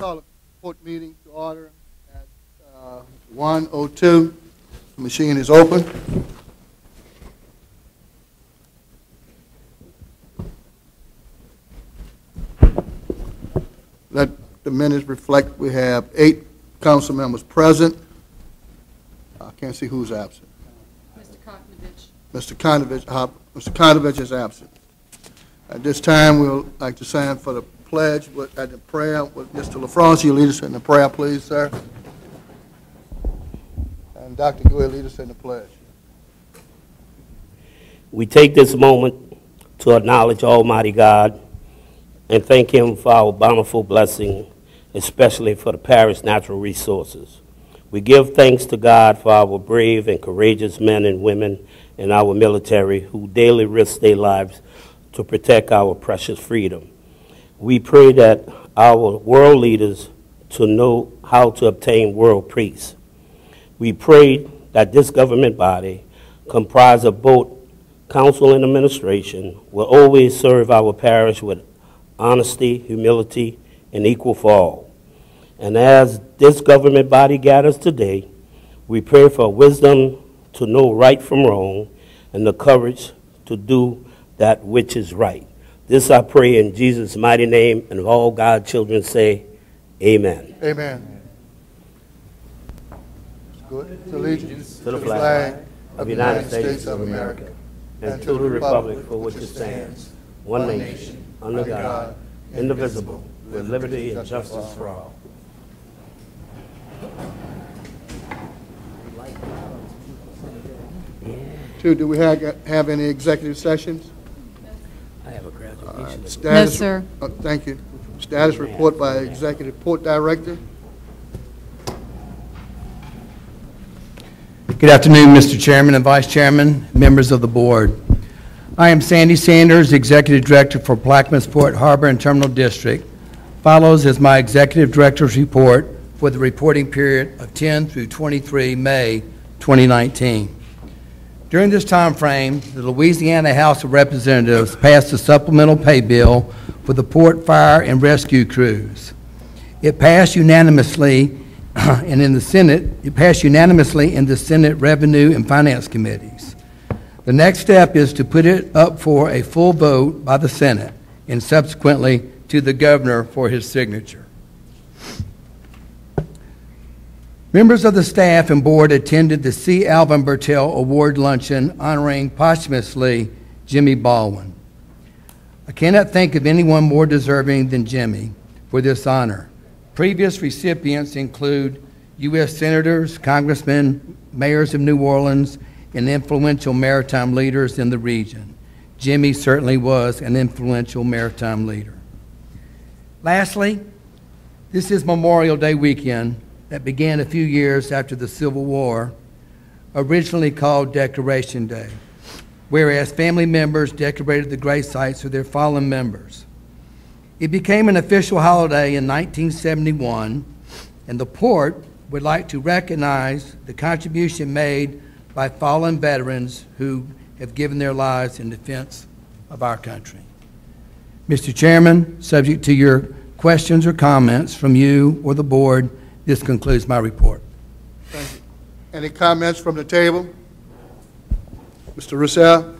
call a court meeting to order at uh, 1:02. The Machine is open. Let the minutes reflect, we have eight council members present. I can't see who's absent. Mr. Koknovich. Mr. Konovich, uh, Mr. Konovich is absent. At this time, we'll like to sign for the pledge with, at the prayer with Mr. LaFrance. You lead us in the prayer, please, sir. And Dr. Good, lead us in the pledge. We take this moment to acknowledge Almighty God and thank Him for our bountiful blessing, especially for the parish natural resources. We give thanks to God for our brave and courageous men and women in our military who daily risk their lives to protect our precious freedom. We pray that our world leaders to know how to obtain world peace. We pray that this government body, comprised of both council and administration, will always serve our parish with honesty, humility, and equal for all. And as this government body gathers today, we pray for wisdom to know right from wrong and the courage to do that which is right. This I pray in Jesus' mighty name, and all God's children say, Amen. Amen. Good. Allegiance To the flag of the United States of America, and to the republic for which it stands, one nation, under God, indivisible, with liberty and justice for all. Two, do we have, have any executive sessions? I have a graduation. Status- sir. uh, Thank you. Status report by Executive Port Director. Good afternoon, Mr. Chairman and Vice Chairman, members of the board. I am Sandy Sanders, Executive Director for Plaquemines Port Harbor and Terminal District. Follows is my Executive Director's report for the reporting period of 10 through 23 May 2019. During this time frame, the Louisiana House of Representatives passed a supplemental pay bill for the port fire and rescue crews. It passed unanimously, and in the Senate, it passed unanimously in the Senate Revenue and Finance Committees. The next step is to put it up for a full vote by the Senate and subsequently to the governor for his signature. Members of the staff and board attended the C. Alvin Bertel Award Luncheon honoring posthumously Jimmy Baldwin. I cannot think of anyone more deserving than Jimmy for this honor. Previous recipients include U.S. senators, congressmen, mayors of New Orleans, and influential maritime leaders in the region. Jimmy certainly was an influential maritime leader. Lastly, this is Memorial Day weekend that began a few years after the Civil War, originally called Decoration Day, whereas family members decorated the grave sites of their fallen members. It became an official holiday in 1971, and the port would like to recognize the contribution made by fallen veterans who have given their lives in defense of our country. Mr. Chairman, subject to your questions or comments from you or the board, this concludes my report. Thank you. Any comments from the table? Mr. Russell?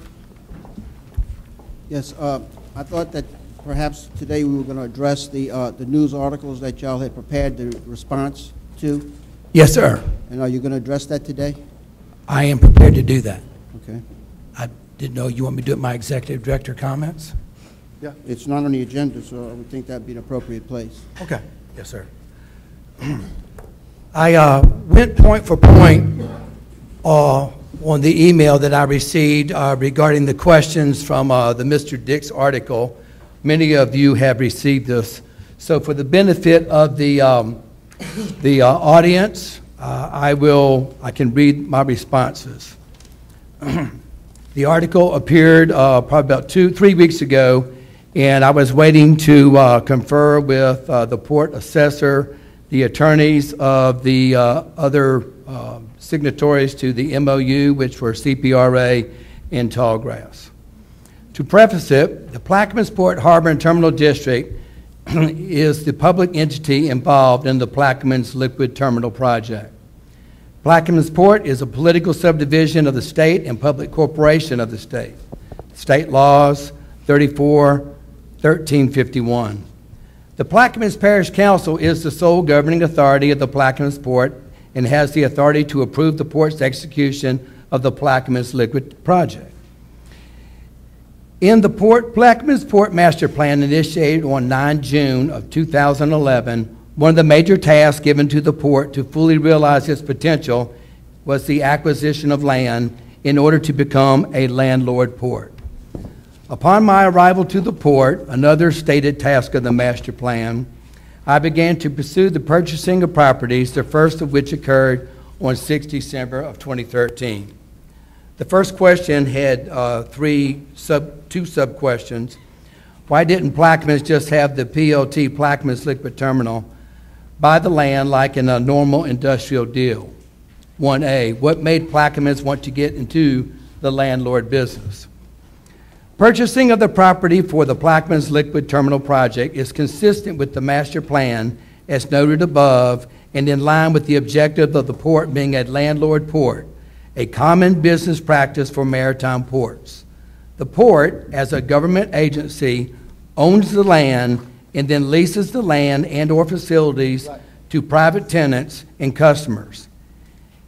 Yes, uh, I thought that perhaps today we were going to address the, uh, the news articles that y'all had prepared the response to, Yes, sir. and are you going to address that today? I am prepared to do that. Okay. I didn't know you want me to do it my executive director comments? Yeah. It's not on the agenda, so I would think that'd be an appropriate place. Okay. Yes, sir. I uh, went point for point uh, on the email that I received uh, regarding the questions from uh, the Mr. Dix article. Many of you have received this. So for the benefit of the, um, the uh, audience, uh, I will, I can read my responses. the article appeared probably about two, three weeks ago, and I was waiting to confer with the port assessor, the attorneys of the uh, other uh, signatories to the MOU, which were CPRA and Tallgrass. To preface it, the Plaquemines Port Harbor and Terminal District is the public entity involved in the Plaquemines Liquid Terminal project. Plaquemines Port is a political subdivision of the state and public corporation of the state. State laws 34 1351. The Plaquemines Parish Council is the sole governing authority of the Plaquemines Port and has the authority to approve the port's execution of the Plaquemines Liquid Project. In the Port, Plaquemines Port Master Plan initiated on 9 June of 2011, one of the major tasks given to the port to fully realize its potential was the acquisition of land in order to become a landlord port. Upon my arrival to the port, another stated task of the master plan, I began to pursue the purchasing of properties, the first of which occurred on 6 December of 2013. The first question had uh, three sub, two sub questions. Why didn't Plaquemines just have the PLT Plaquemines Liquid Terminal buy the land like in a normal industrial deal? 1A, what made Plaquemines want to get into the landlord business? Purchasing of the property for the Plaquemines Liquid Terminal project is consistent with the master plan as noted above and in line with the objective of the port being a landlord port a common business practice for maritime ports. The port, as a government agency, owns the land and then leases the land and or facilities to private tenants and customers.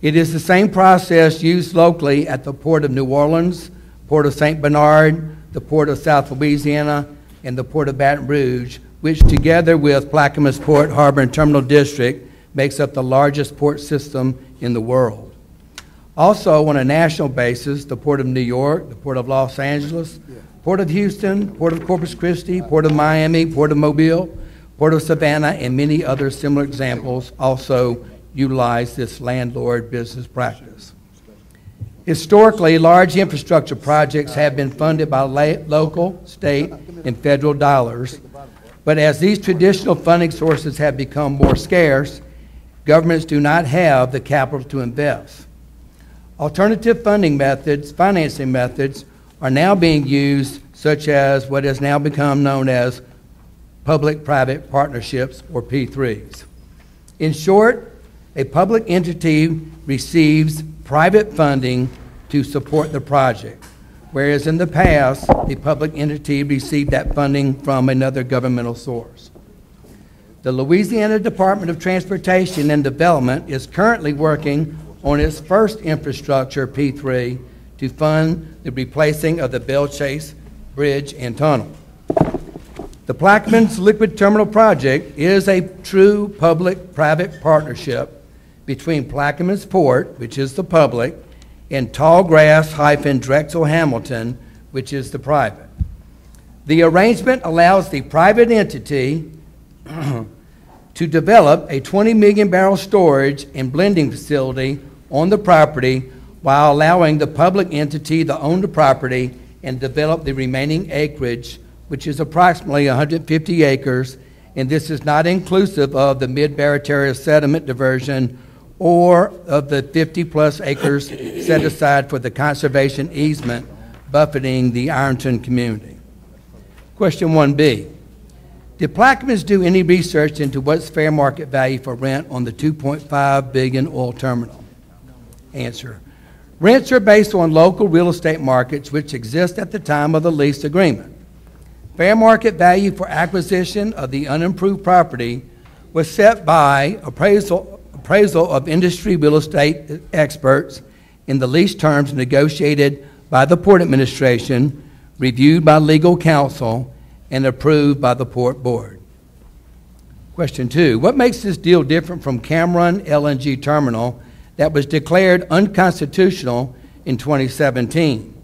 It is the same process used locally at the Port of New Orleans, Port of St. Bernard, the Port of South Louisiana, and the Port of Baton Rouge, which together with Plaquemines Port Harbor and Terminal District makes up the largest port system in the world. Also, on a national basis, the Port of New York, the Port of Los Angeles, Port of Houston, Port of Corpus Christi, Port of Miami, Port of Mobile, Port of Savannah, and many other similar examples also utilize this landlord business practice. Historically, large infrastructure projects have been funded by local, state, and federal dollars. But as these traditional funding sources have become more scarce, governments do not have the capital to invest. Alternative funding methods, financing methods, are now being used, such as what has now become known as public private partnerships, or P3s. In short, a public entity receives private funding to support the project, whereas in the past, the public entity received that funding from another governmental source. The Louisiana Department of Transportation and Development is currently working on its first infrastructure, P3, to fund the replacing of the Belle Chasse Bridge and Tunnel. The Plaquemines Liquid Terminal Project is a true public-private partnership between Plaquemines Port, which is the public, and Tallgrass-Drexel Hamilton, which is the private. The arrangement allows the private entity to develop a 20 million barrel storage and blending facility on the property while allowing the public entity to own the property and develop the remaining acreage, which is approximately 150 acres, and this is not inclusive of the mid-Barataria sediment diversion or of the 50-plus acres set aside for the conservation easement buffeting the Ironton community. Question 1B. Did Plaquemines do any research into what's fair market value for rent on the 2.5 billion oil terminal? Answer. Rents are based on local real estate markets which exist at the time of the lease agreement. Fair market value for acquisition of the unimproved property was set by appraisal, appraisal of industry real estate experts in the lease terms negotiated by the Port Administration, reviewed by legal counsel, and approved by the Port Board. Question two What makes this deal different from Cameron LNG Terminal that was declared unconstitutional in 2017.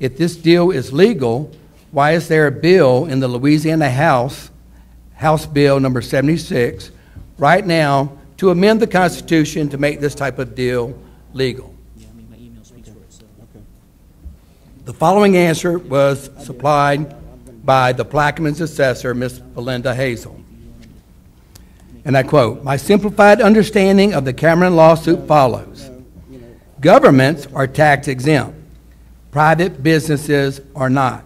If this deal is legal, why is there a bill in the Louisiana House, House Bill number 76, right now to amend the Constitution to make this type of deal legal? The following answer was supplied by the Plaquemines assessor, Ms. Belinda Hazel. And I quote My simplified understanding of the Cameron lawsuit follows Governments are tax exempt, private businesses are not.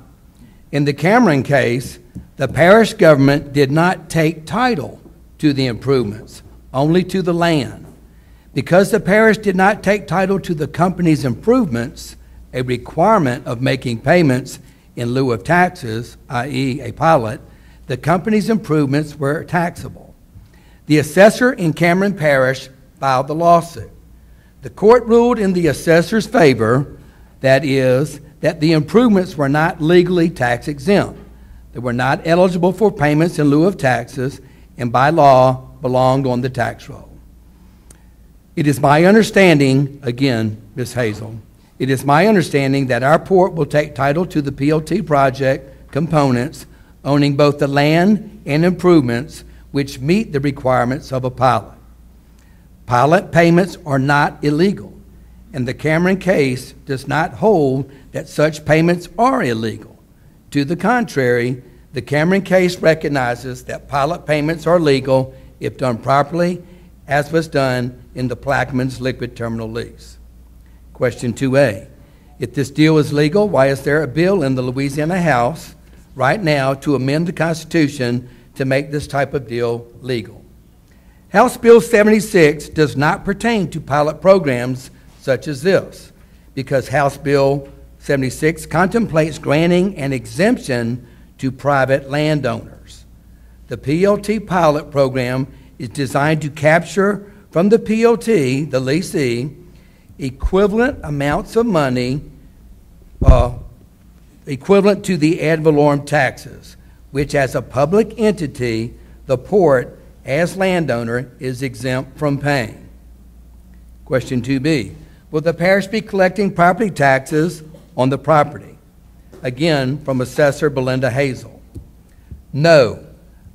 In the Cameron case, The parish government did not take title to the improvements, only to the land. Because the parish did not take title to the company's improvements, a requirement of making payments in lieu of taxes, i.e., a pilot, the company's improvements were taxable. The assessor in Cameron Parish filed the lawsuit. The court ruled in the assessor's favor, that is, that the improvements were not legally tax exempt. They were not eligible for payments in lieu of taxes, and by law belonged on the tax roll. It is my understanding, again, Ms. Hazel, it is my understanding that our port will take title to the PLT project components, owning both the land and improvements which meet the requirements of a pilot. Pilot payments are not illegal, and the Cameron case does not hold that such payments are illegal. To the contrary, the Cameron case recognizes that pilot payments are legal if done properly, as was done in the Plaquemines liquid terminal lease. Question 2A. If this deal is legal, why is there a bill in the Louisiana House right now to amend the Constitution to make this type of deal legal? House Bill 76 does not pertain to pilot programs such as this because House Bill 76 contemplates granting an exemption to private landowners. The PLT pilot program is designed to capture from the PLT, the leasee, equivalent amounts of money uh, equivalent to the ad valorem taxes, which as a public entity, the port, as landowner, is exempt from paying. Question 2B. Will the parish be collecting property taxes on the property? Again, from assessor Belinda Hazel. No.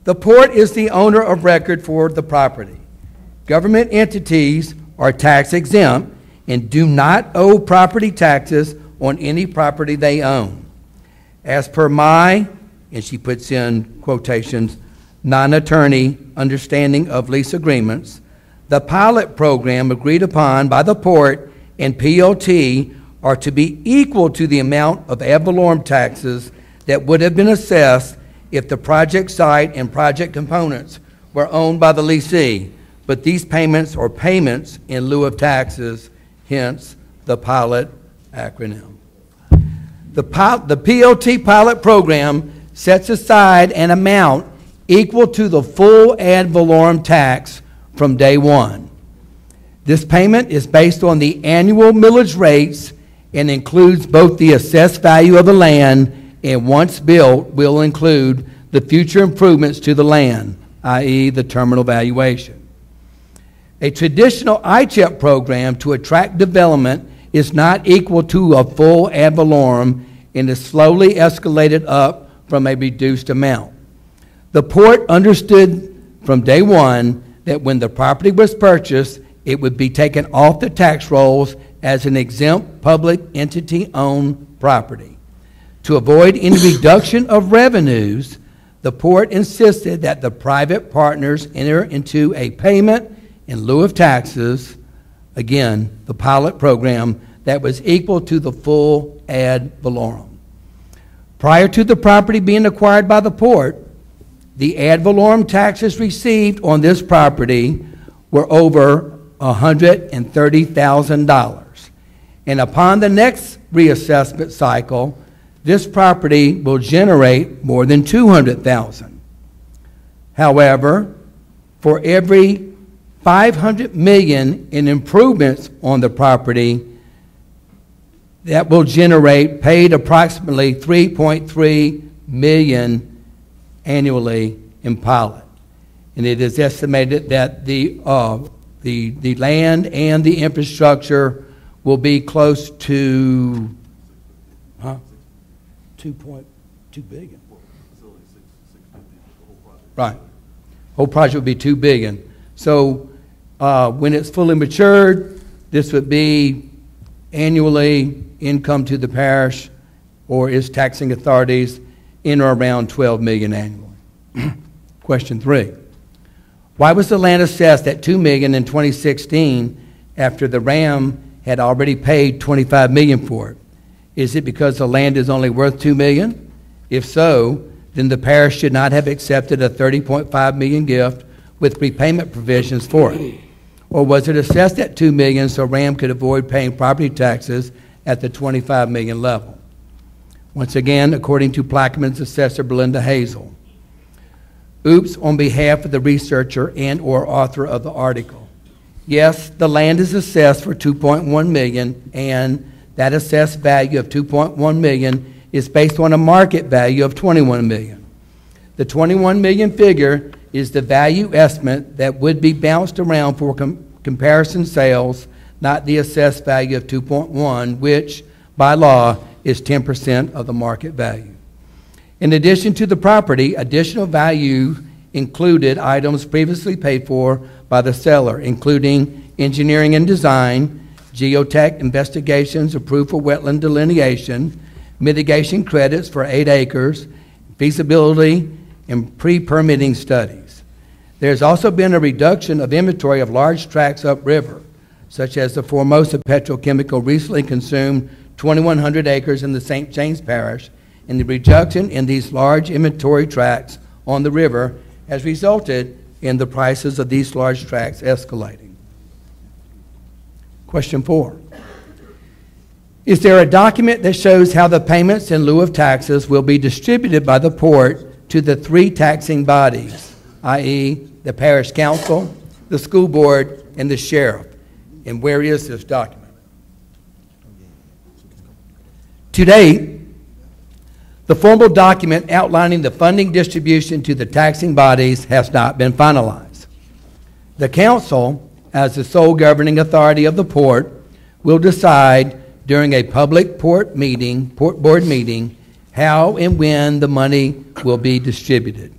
The port is the owner of record for the property. Government entities are tax exempt and do not owe property taxes on any property they own. As per my, and she puts in quotations, non attorney understanding of lease agreements, the pilot program agreed upon by the port and POT are to be equal to the amount of ad valorem taxes that would have been assessed if the project site and project components were owned by the leasee, but these payments are payments in lieu of taxes, hence the pilot acronym. The, pil- the PLT pilot program sets aside an amount equal to the full ad valorem tax from day one. This payment is based on the annual millage rates and includes both the assessed value of the land and once built will include the future improvements to the land, i.e., the terminal valuation. A traditional ITEP program to attract development is not equal to a full ad valorem and is slowly escalated up from a reduced amount. The port understood from day one that when the property was purchased, it would be taken off the tax rolls as an exempt public entity owned property. To avoid any reduction of revenues, the port insisted that the private partners enter into a payment in lieu of taxes, again, the pilot program, that was equal to the full ad valorem. Prior to the property being acquired by the port, the ad valorem taxes received on this property were over $130,000. And upon the next reassessment cycle, this property will generate more than 200,000. However, for every 500 million in improvements on the property, that will generate paid approximately 3.3 million annually in pilot. And it is estimated that the, uh, the, the land and the infrastructure will be close to? 2.2 billion. Right. Whole project would be 2 billion. So uh, when it's fully matured, this would be annually income to the parish or its taxing authorities in or around 12 million annually. Question three. Why was the land assessed at 2 million in 2016 after the RAM had already paid 25 million for it? Is it because the land is only worth 2 million? If so, then the parish should not have accepted a 30.5 million gift with prepayment provisions for it? Or was it assessed at 2 million so RAM could avoid paying property taxes at the 25 million level? Once again, according to Plaquemines assessor Belinda Hazel. Oops on behalf of the researcher and/or author of the article. Yes, the land is assessed for 2.1 million, and that assessed value of 2.1 million is based on a market value of 21 million. The 21 million figure is the value estimate that would be bounced around for com- comparison sales, not the assessed value of 2.1, which by law is 10% of the market value. In addition to the property, additional value included items previously paid for by the seller, including engineering and design, geotech investigations approved for wetland delineation, mitigation credits for eight acres, feasibility and pre-permitting studies. There's also been a reduction of inventory of large tracts upriver, such as the Formosa Petrochemical recently consumed 2,100 acres in the St. James Parish, and the reduction in these large inventory tracts on the river has resulted in the prices of these large tracts escalating. Question four. Is there a document that shows how the payments in lieu of taxes will be distributed by the port to the three taxing bodies, i.e., the parish council, the school board, and the sheriff? And where is this document? To date, the formal document outlining the funding distribution to the taxing bodies has not been finalized. The council, as the sole governing authority of the port, will decide during a public port meeting, port board meeting, how and when the money will be distributed.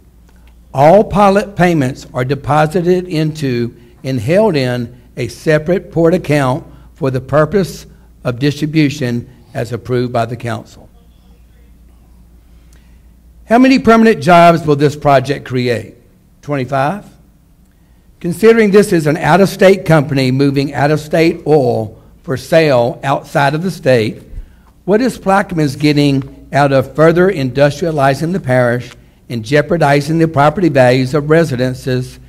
All pilot payments are deposited into and held in a separate port account for the purpose of distribution as approved by the council. How many permanent jobs will this project create? 25? Considering this is an out of state company moving out of state oil for sale outside of the state, what is Plaquemines getting out of further industrializing the parish and jeopardizing the property values of residences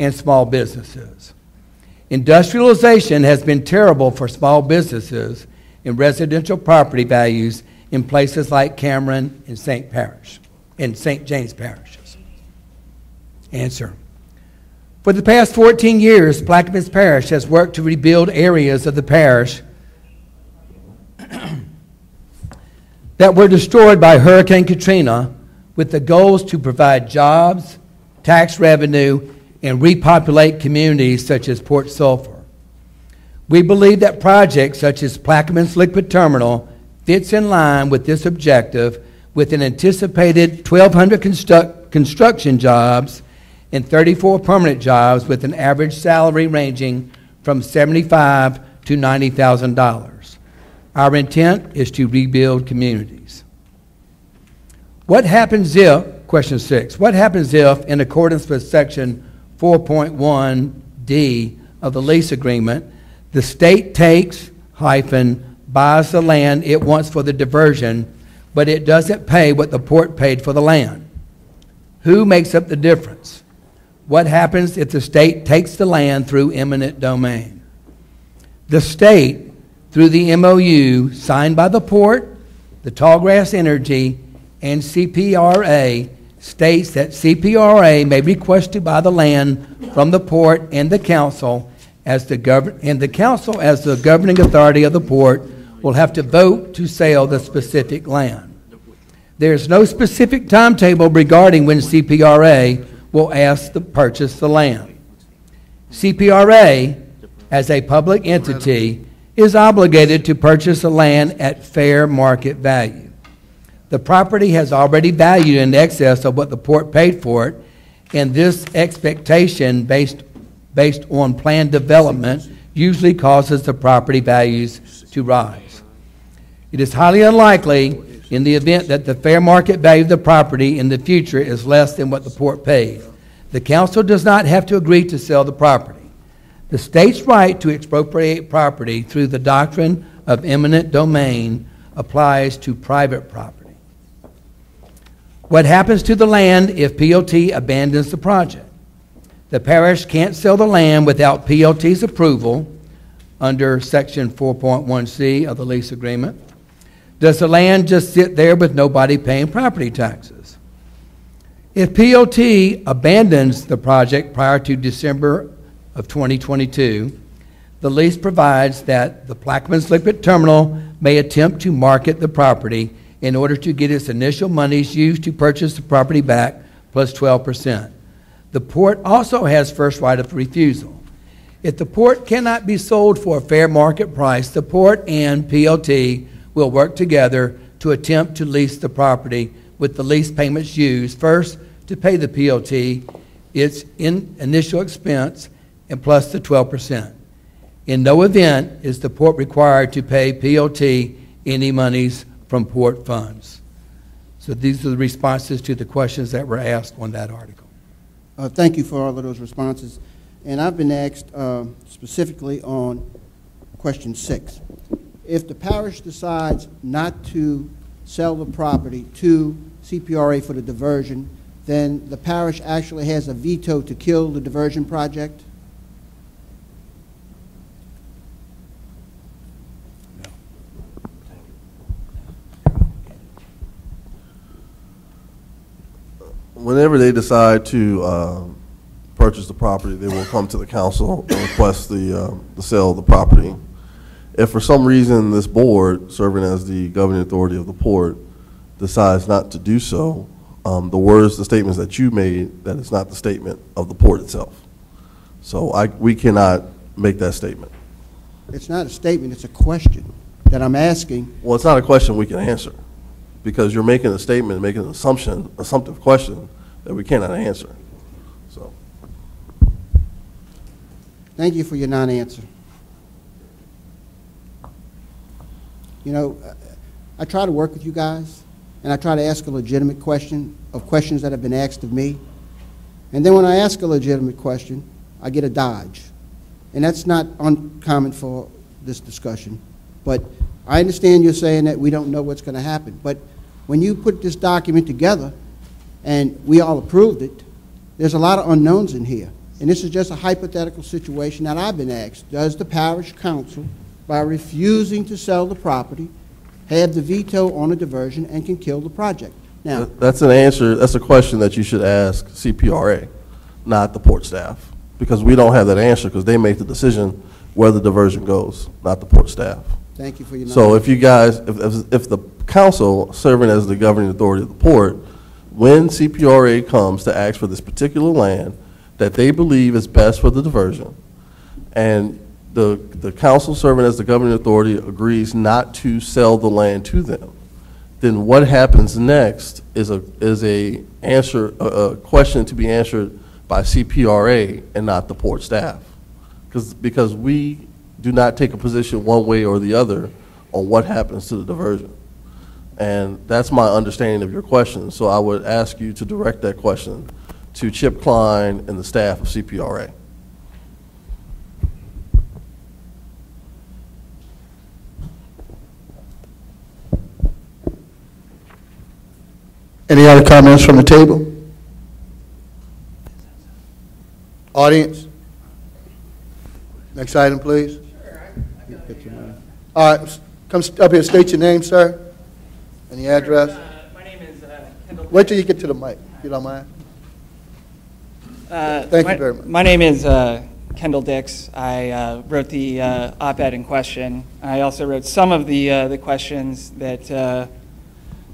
and small businesses? Industrialization has been terrible for small businesses and residential property values in places like Cameron and St. Parish, in St. James parishes. Answer. For the past 14 years, Plaquemines Parish has worked to rebuild areas of the parish that were destroyed by Hurricane Katrina with the goals to provide jobs, tax revenue, and repopulate communities such as Port Sulphur. We believe that projects such as Plaquemines Liquid Terminal fits in line with this objective with an anticipated 1,200 construct, construction jobs and 34 permanent jobs with an average salary ranging from 75 to $90,000. Our intent is to rebuild communities. What happens if, question six, what happens if, in accordance with section 4.1D of the lease agreement, the state takes hyphen buys the land it wants for the diversion, but it doesn't pay what the port paid for the land? Who makes up the difference? What happens if the state takes the land through eminent domain? The state, through the MOU signed by the port, the Tallgrass Energy, and CPRA, states that CPRA may request to buy the land from the port and the council as the and the council as the governing authority of the port will have to vote to sell the specific land. There is no specific timetable regarding when CPRA will ask to purchase the land. CPRA, as a public entity, is obligated to purchase the land at fair market value. The property has already valued in excess of what the port paid for it, and this expectation based, based on planned development usually causes the property values to rise. It is highly unlikely in the event that the fair market value of the property in the future is less than what the port paid. The council does not have to agree to sell the property. The state's right to expropriate property through the doctrine of eminent domain applies to private property. What happens to the land if PLT abandons the project? The parish can't sell the land without PLT's approval under Section 4.1C of the lease agreement. Does the land just sit there with nobody paying property taxes? If PLT abandons the project prior to December of 2022, the lease provides that the Plaquemines Liquid Terminal may attempt to market the property in order to get its initial monies used to purchase the property back plus 12%. The port also has first right of refusal. If the port cannot be sold for a fair market price, the port and PLT will work together to attempt to lease the property with the lease payments used first to pay the PLT its in initial expense and plus the 12%. In no event is the port required to pay PLT any monies from port funds. So these are the responses to the questions that were asked on that article. Uh, Thank you for all of those responses. And I've been asked uh, specifically on question six. If the parish decides not to sell the property to CPRA for the diversion, then the parish actually has a veto to kill the diversion project? whenever they decide to um, purchase the property, they will come to the council and request the, uh, the sale of the property. If for some reason this board, serving as the governing authority of the port, decides not to do so, um, the words, the statements that you made, that is not the statement of the port itself. So I, we cannot make that statement. It's not a statement, it's a question that I'm asking. Well, it's not a question we can answer, because you're making a statement, making an assumption, assumptive question that we cannot answer. So, Thank you for your non-answer. You know, I try to work with you guys, and I try to ask a legitimate question of questions that have been asked of me. And then when I ask a legitimate question, I get a dodge. And that's not uncommon for this discussion. But I understand you're saying that we don't know what's going to happen. But when you put this document together, and we all approved it, there's a lot of unknowns in here. And this is just a hypothetical situation that I've been asked. Does the parish council, by refusing to sell the property, have the veto on a diversion and can kill the project? Now, that's an answer, that's a question that you should ask CPRA, not the port staff, because we don't have that answer, because they make the decision where the diversion goes, not the port staff. thank you for your. So if you guys, if, if, if the council, serving as the governing authority of the port, when CPRA comes to ask for this particular land that they believe is best for the diversion, and the, the council serving as the governing authority agrees not to sell the land to them, then what happens next is a, is a answer, a, a question to be answered by CPRA and not the port staff. Because, because we do not take a position one way or the other on what happens to the diversion. And that's my understanding of your question. So I would ask you to direct that question to Chip Kline and the staff of CPRA. Any other comments from the table? Audience? Next item, please. All right, come up here, state your name, sir, and the address. Uh, My name is uh, Kendall. Wait till you get to the mic, if you don't mind. Uh, Thank you my- very much. My name is uh, Kendall Dix. I uh, wrote the uh, op-ed in question. I also wrote some of the, uh, the questions that, uh,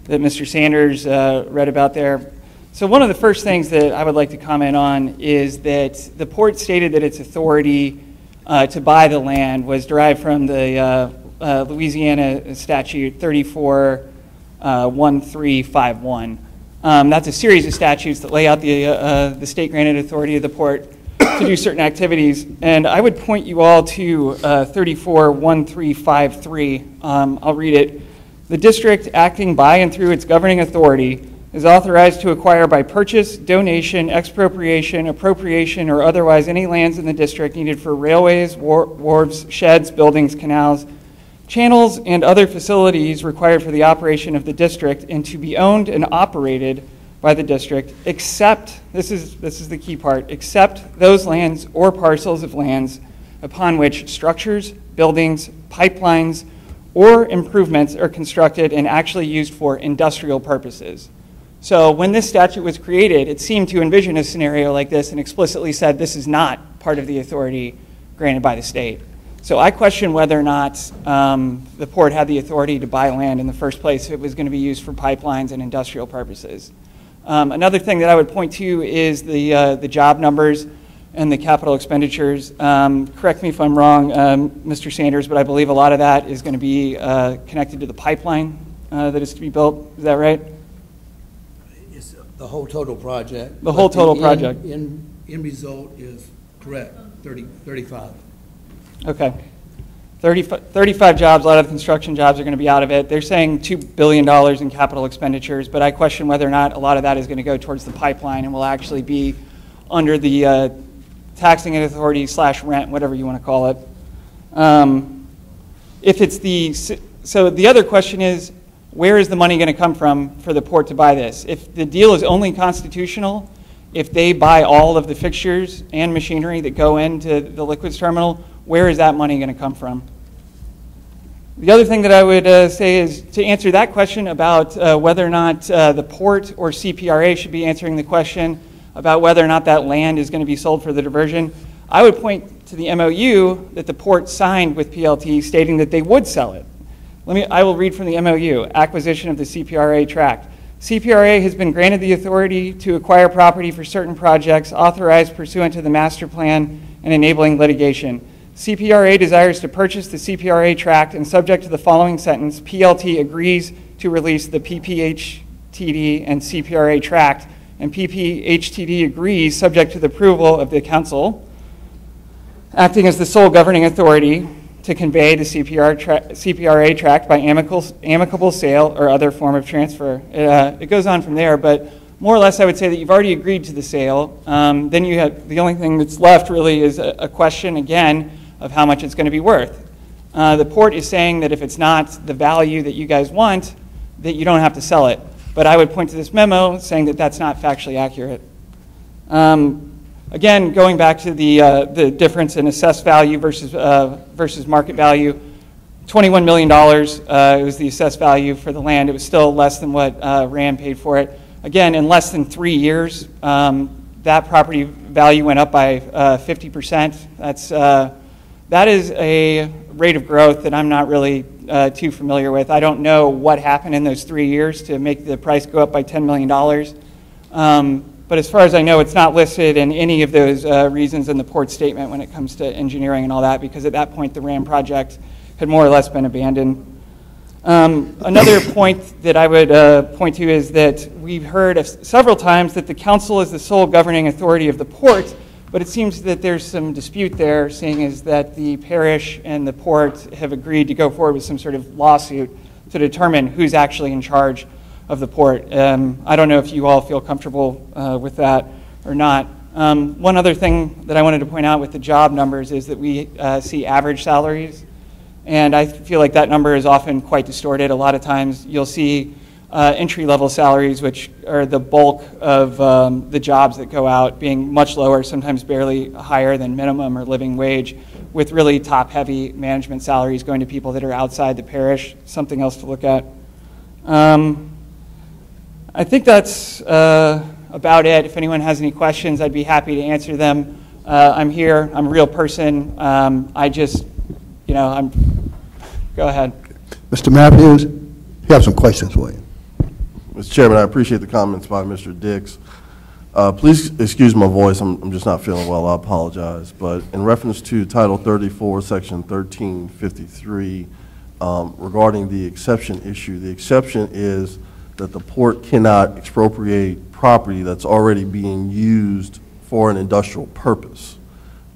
that Mr. Sanders uh, read about there. So one of the first things that I would like to comment on is that the port stated that its authority uh, to buy the land was derived from the uh, uh, Louisiana statute 341351. uh, Um, That's a series of statutes that lay out the, uh, the state-granted authority of the port to do certain activities. And I would point you all to uh, 341353. Um, I'll read it. The district, acting by and through its governing authority, is authorized to acquire by purchase, donation, expropriation, appropriation, or otherwise any lands in the district needed for railways, whar- wharves, sheds, buildings, canals, channels, and other facilities required for the operation of the district, and to be owned and operated by the district, except, this is, this is the key part, except those lands or parcels of lands upon which structures, buildings, pipelines, or improvements are constructed and actually used for industrial purposes. So when this statute was created, it seemed to envision a scenario like this and explicitly said this is not part of the authority granted by the state. So I question whether or not um, the port had the authority to buy land in the first place if it was going to be used for pipelines and industrial purposes. Um, Another thing that I would point to is the, uh, the job numbers and the capital expenditures. Um, Correct me if I'm wrong, um, Mr. Sanders, but I believe a lot of that is going to be uh, connected to the pipeline uh, that is to be built. Is that right? It's the whole total project. The whole total end- project. End, end result is correct, 30, 35. Okay. 30 35 jobs, a lot of the construction jobs are going to be out of it. They're saying $2 billion in capital expenditures, but I question whether or not a lot of that is going to go towards the pipeline and will actually be under the uh, taxing authority slash rent, whatever you want to call it. Um, If it's the, so the other question is, where is the money going to come from for the port to buy this? If the deal is only constitutional, if they buy all of the fixtures and machinery that go into the liquids terminal, where is that money going to come from? The other thing that I would uh, say is to answer that question about uh, whether or not uh, the port or CPRA should be answering the question about whether or not that land is going to be sold for the diversion, I would point to the MOU that the port signed with PLT stating that they would sell it. Let me, I will read from the MOU, acquisition of the CPRA tract. CPRA has been granted the authority to acquire property for certain projects authorized pursuant to the master plan and enabling litigation. CPRA desires to purchase the CPRA tract and subject to the following sentence, PLT agrees to release the PPHTD and CPRA tract, and PPHTD agrees, subject to the approval of the council, acting as the sole governing authority to convey the CPR tra- CPRA tract by amicable, amicable sale or other form of transfer. Uh, it goes on from there, but more or less, I would say that you've already agreed to the sale. Um, then you have the only thing that's left really is a, a question again of how much it's going to be worth. Uh, the port is saying that if it's not the value that you guys want, that you don't have to sell it. But I would point to this memo saying that that's not factually accurate. Um, Again, going back to the, uh, the difference in assessed value versus, uh, versus market value, $21 million uh, was the assessed value for the land. It was still less than what uh, RAM paid for it. Again, in less than three years, um, that property value went up by uh, 50%. That's, uh, that is a rate of growth that I'm not really uh, too familiar with. I don't know what happened in those three years to make the price go up by $10 million. Um, but as far as I know, it's not listed in any of those uh, reasons in the port statement when it comes to engineering and all that, because at that point, the RAM project had more or less been abandoned. Um, Another point that I would uh, point to is that we've heard of several times that the council is the sole governing authority of the port, but it seems that there's some dispute there, seeing as that the parish and the port have agreed to go forward with some sort of lawsuit to determine who's actually in charge of the port. Um, I don't know if you all feel comfortable uh, with that or not. Um, One other thing that I wanted to point out with the job numbers is that we uh, see average salaries, and I feel like that number is often quite distorted. A lot of times you'll see uh, entry-level salaries, which are the bulk of um, the jobs that go out, being much lower, sometimes barely higher than minimum or living wage, with really top-heavy management salaries going to people that are outside the parish. Something else to look at. Um, I think that's uh, about it. If anyone has any questions, I'd be happy to answer them. Uh, I'm here. I'm a real person. Um, I just, you know, I'm. Go ahead. Mr. Matthews, you have some questions for you. Mr. Chairman, I appreciate the comments by Mr. Dix. Uh, Please excuse my voice, I'm I'm just not feeling well, I apologize. But in reference to Title 34, Section 1353, um, regarding the exception issue, the exception is that the port cannot expropriate property that's already being used for an industrial purpose,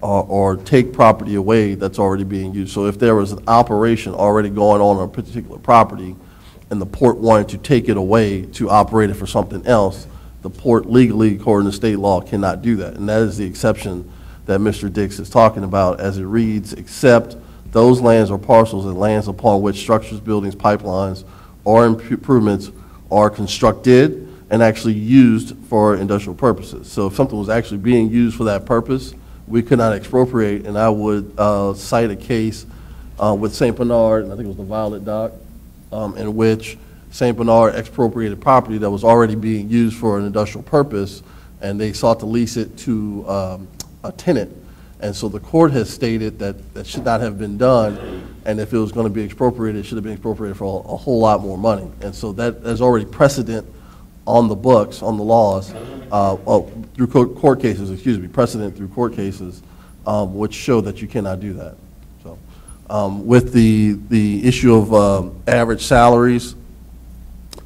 or or take property away that's already being used. So if there was an operation already going on on a particular property, and the port wanted to take it away to operate it for something else, the port legally, according to state law, cannot do that. And that is the exception that Mr. Dix is talking about, as it reads, except those lands or parcels and lands upon which structures, buildings, pipelines, or improvements are constructed, and actually used for industrial purposes. So if something was actually being used for that purpose, we could not expropriate, and I would uh, cite a case uh, with St. Bernard, and I think it was the Violet Dock, um, in which St. Bernard expropriated property that was already being used for an industrial purpose, and they sought to lease it to um, a tenant. And so the court has stated that that should not have been done, and if it was going to be expropriated, it should have been expropriated for a a whole lot more money. And so that, there's already precedent on the books, on the laws, uh, oh, through co- court cases, excuse me, precedent through court cases, um, which show that you cannot do that. Um, with the, the issue of um, average salaries,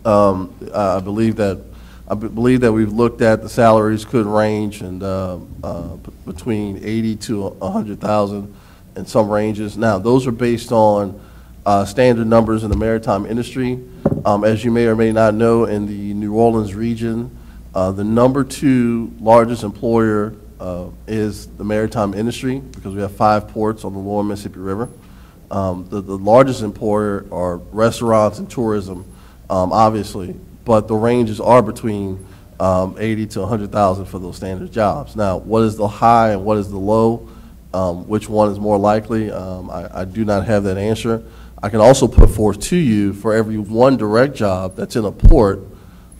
um, I believe that, I believe that we've looked at, the salaries could range and, uh, uh, between 80 to 100,000 in some ranges. Now, those are based on uh, standard numbers in the maritime industry. Um, As you may or may not know, in the New Orleans region, uh, the number two largest employer uh, is the maritime industry, because we have five ports on the lower Mississippi River. Um, The, the largest employer are restaurants and tourism, um, obviously, but the ranges are between um, 80 to 100,000 for those standard jobs. Now, what is the high and what is the low? Um, Which one is more likely? Um, I, I do not have that answer. I can also put forth to you, for every one direct job that's in a port,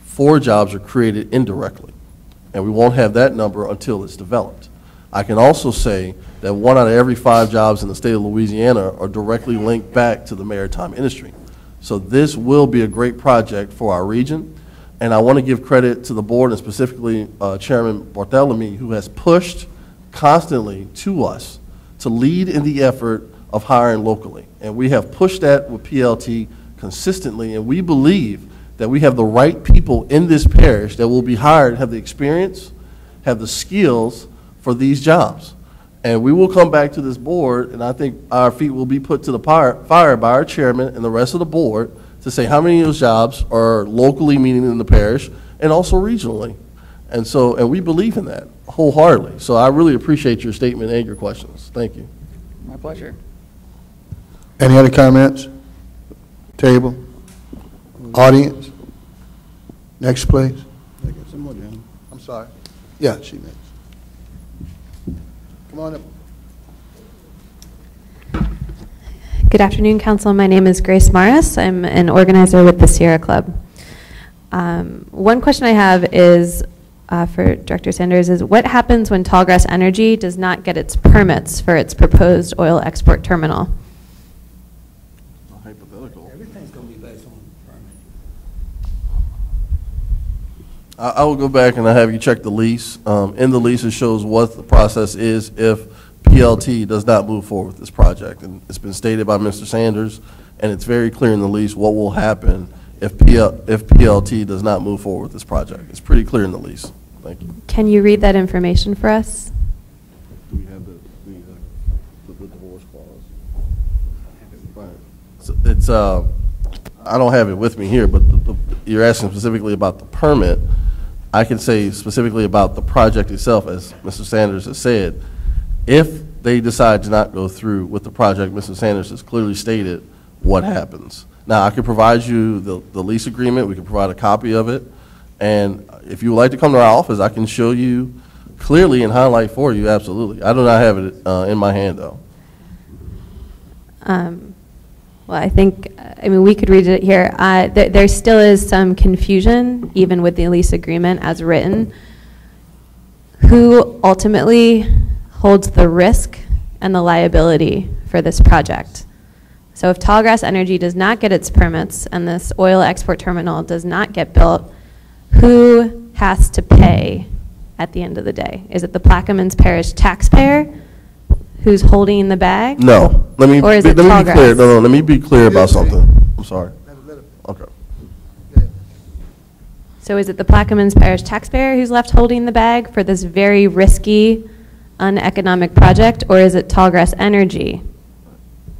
four jobs are created indirectly and we won't have that number until it's developed. I can also say that one out of every five jobs in the state of Louisiana are directly linked back to the maritime industry. So this will be a great project for our region, and I want to give credit to the board and specifically uh, Chairman Barthélemy, who has pushed constantly to us to lead in the effort of hiring locally. And we have pushed that with PLT consistently, and we believe that we have the right people in this parish that will be hired, have the experience, have the skills for these jobs. And we will come back to this board, and I think our feet will be put to the fire, fire by our chairman and the rest of the board to say how many of those jobs are locally, meaning in the parish, and also regionally. And so, and we believe in that wholeheartedly. So I really appreciate your statement and your questions. Thank you. My pleasure. Any other comments? Table? Audience? Next, please. I got some more down. I'm sorry. Yeah, she next. Good afternoon, Council. My name is Grace Morris. I'm an organizer with the Sierra Club. Um, One question I have is, uh, for Director Sanders, is what happens when Tallgrass Energy does not get its permits for its proposed oil export terminal? Hypothetical. Everything's going to be based on permit. I, I will go back and I have you check the lease. Um, in the lease, it shows what the process is if PLT does not move forward with this project. And it's been stated by Mr. Sanders, and it's very clear in the lease what will happen if PL, if PLT does not move forward with this project. It's pretty clear in the lease. Thank you. Can you read that information for us? Do we have the, the, uh, the divorce clause? Right. So It's, uh, I don't have it with me here, but the- the- you're asking specifically about the permit. I can say specifically about the project itself, as Mr. Sanders has said. If they decide to not go through with the project, Mr. Sanders has clearly stated what happens. Now, I can provide you the, the lease agreement, we can provide a copy of it, and if you would like to come to our office, I can show you clearly and highlight for you, absolutely. I do not have it uh, in my hand, though. Um, Well, I think, I mean, we could read it here. Uh, There there still is some confusion, even with the lease agreement as written. Who ultimately holds the risk and the liability for this project? So if Tallgrass Energy does not get its permits and this oil export terminal does not get built, who has to pay at the end of the day? Is it the Plaquemines Parish taxpayer who's holding the bag? No, let me, Or is be- it let me be tall clear, grass? no, no, let me be clear about something. I'm sorry. Okay. So is it the Plaquemines Parish taxpayer who's left holding the bag for this very risky, uneconomic project? Or is it Tallgrass Energy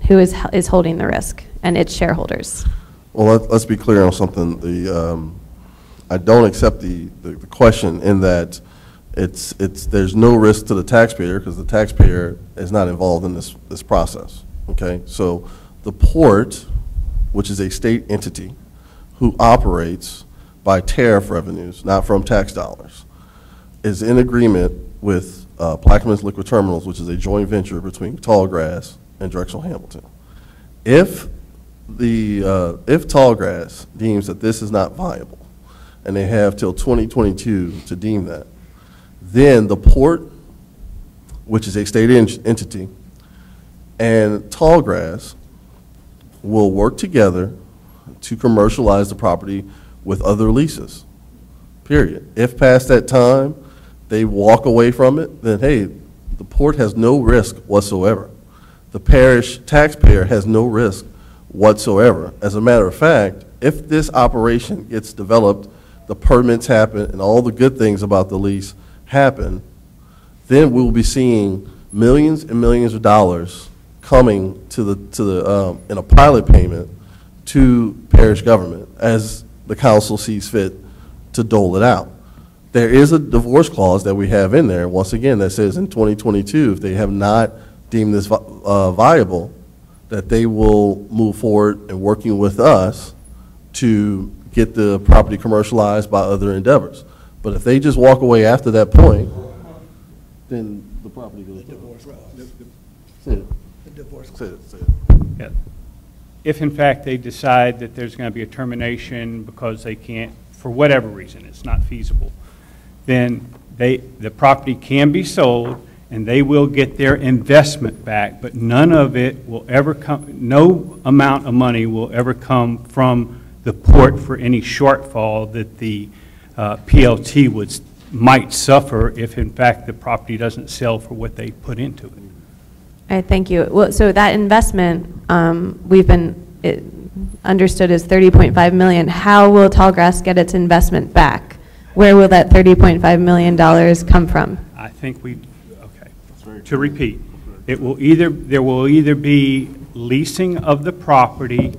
who is, is holding the risk and its shareholders? Well, let, let's be clear on something. The, um, I don't accept the, the the question in that it's, it's, there's no risk to the taxpayer because the taxpayer is not involved in this, this process, okay? So the port, which is a state entity who operates by tariff revenues, not from tax dollars, is in agreement with uh, Plaquemines Liquid Terminals, which is a joint venture between Tallgrass and Drexel Hamilton. If the, uh, if Tallgrass deems that this is not viable, and they have till 2022 to deem that, then the port, which is a state en- entity, and Tallgrass will work together to commercialize the property with other leases, period. If past that time, they walk away from it, then hey, the port has no risk whatsoever. The parish taxpayer has no risk whatsoever. As a matter of fact, if this operation gets developed, the permits happen, and all the good things about the lease happen, then we'll be seeing millions and millions of dollars coming to the, to the, um, in a pilot payment to parish government as the council sees fit to dole it out. There is a divorce clause that we have in there, once again, that says in 2022, if they have not deemed this uh, viable, that they will move forward in working with us to get the property commercialized by other endeavors. But if they just walk away after that point, then the property goes to Say it. Say it, say it. Yeah. If in fact they decide that there's going to be a termination because they can't, for whatever reason, it's not feasible, then they, the property can be sold and they will get their investment back, but none of it will ever come, no amount of money will ever come from the port for any shortfall that the uh, PLT would, might suffer if in fact the property doesn't sell for what they put into it. All right, thank you. Well, so that investment, um, we've been, it understood as 30.5 million. How will Tallgrass get its investment back? Where will that 30.5 million dollars come from? I think we, okay. To repeat, it will either, there will either be leasing of the property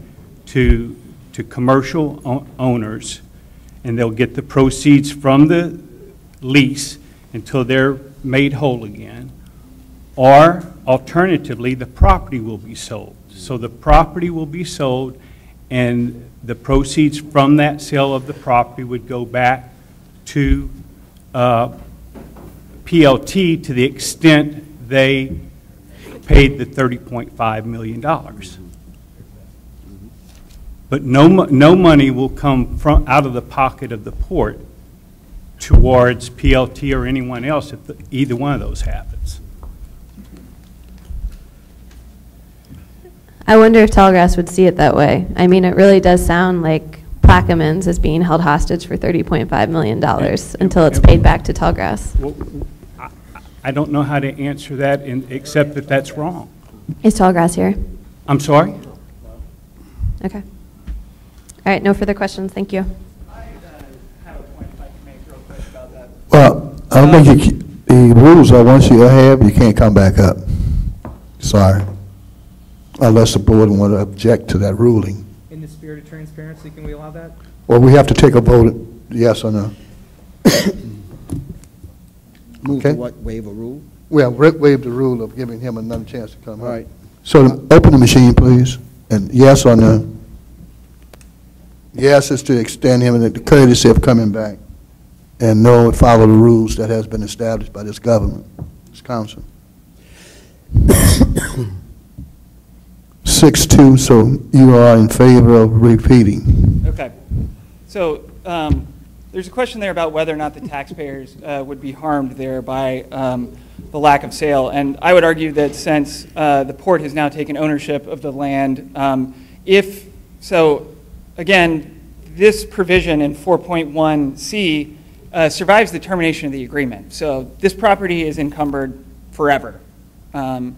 to, to commercial owners, and they'll get the proceeds from the lease until they're made whole again, or alternatively, the property will be sold. So the property will be sold, and the proceeds from that sale of the property would go back to uh, PLT to the extent they paid the $30.5 million. But no, no money will come from, out of the pocket of the port towards PLT or anyone else if the- either one of those happens. I wonder if Tallgrass would see it that way. I mean, it really does sound like Plaquemines is being held hostage for $30.5 million until it's paid back to Tallgrass. Well, I- I don't know how to answer that, in- except that that's wrong. Is Tallgrass here? I'm sorry? Okay. All right, no further questions, thank you. Well, I don't think you, um, ca- the rules are, once you have, you can't come back up. Sorry. Unless the board want to object to that ruling. In the spirit of transparency, can we allow that? Well, we have to take a vote, yes or no. Move Okay. to what, waive a rule? Well, Rick waived the rule of giving him another chance to come All up. right. So open the machine, please, and yes or no? Yes is to extend him the courtesy of coming back, and know and follow the rules that has been established by this government, this council. Six-two, so you are in favor of repeating. Okay. So um, there's a question there about whether or not the taxpayers uh, would be harmed there by um, the lack of sale. And I would argue that since uh, the port has now taken ownership of the land, um, if, so again, this provision in 4.1C uh, survives the termination of the agreement. So this property is encumbered forever. Um,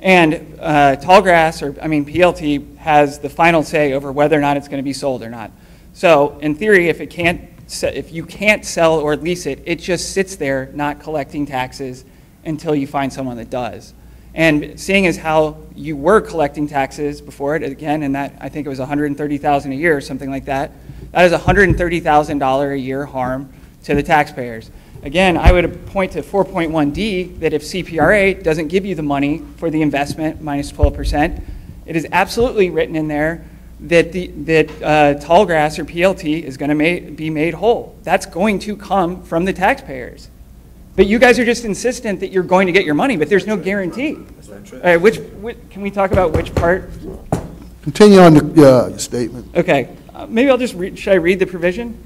and uh, Tallgrass, or I mean PLT, has the final say over whether or not it's going to be sold or not. So in theory, if it can't, if you can't sell or lease it, it just sits there not collecting taxes until you find someone that does. And seeing as how you were collecting taxes before it, again, and that I think it was 130,000 a year or something like that, that is $130,000 a year harm to the taxpayers. Again, I would point to 4.1D that if CPRA doesn't give you the money for the investment minus 12%, it is absolutely written in there that the, that uh, Tallgrass or PLT is going to be made whole. That's going to come from the taxpayers. But you guys are just insistent that you're going to get your money, but there's no guarantee. All right, which, which, can we talk about which part? Continue on the, uh, your statement. Okay, uh, maybe I'll just read, should I read the provision?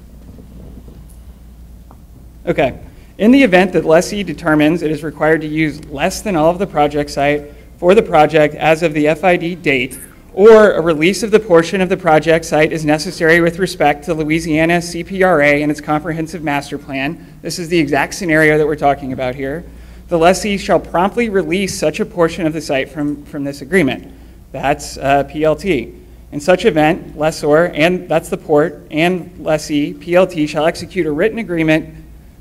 Okay. In the event that lessee determines it is required to use less than all of the project site for the project as of the FID date, or a release of the portion of the project site is necessary with respect to Louisiana CPRA and its comprehensive master plan, this is the exact scenario that we're talking about here, the lessee shall promptly release such a portion of the site from, from this agreement. That's uh, PLT. In such event, lessor, and that's the port, and lessee, PLT, shall execute a written agreement,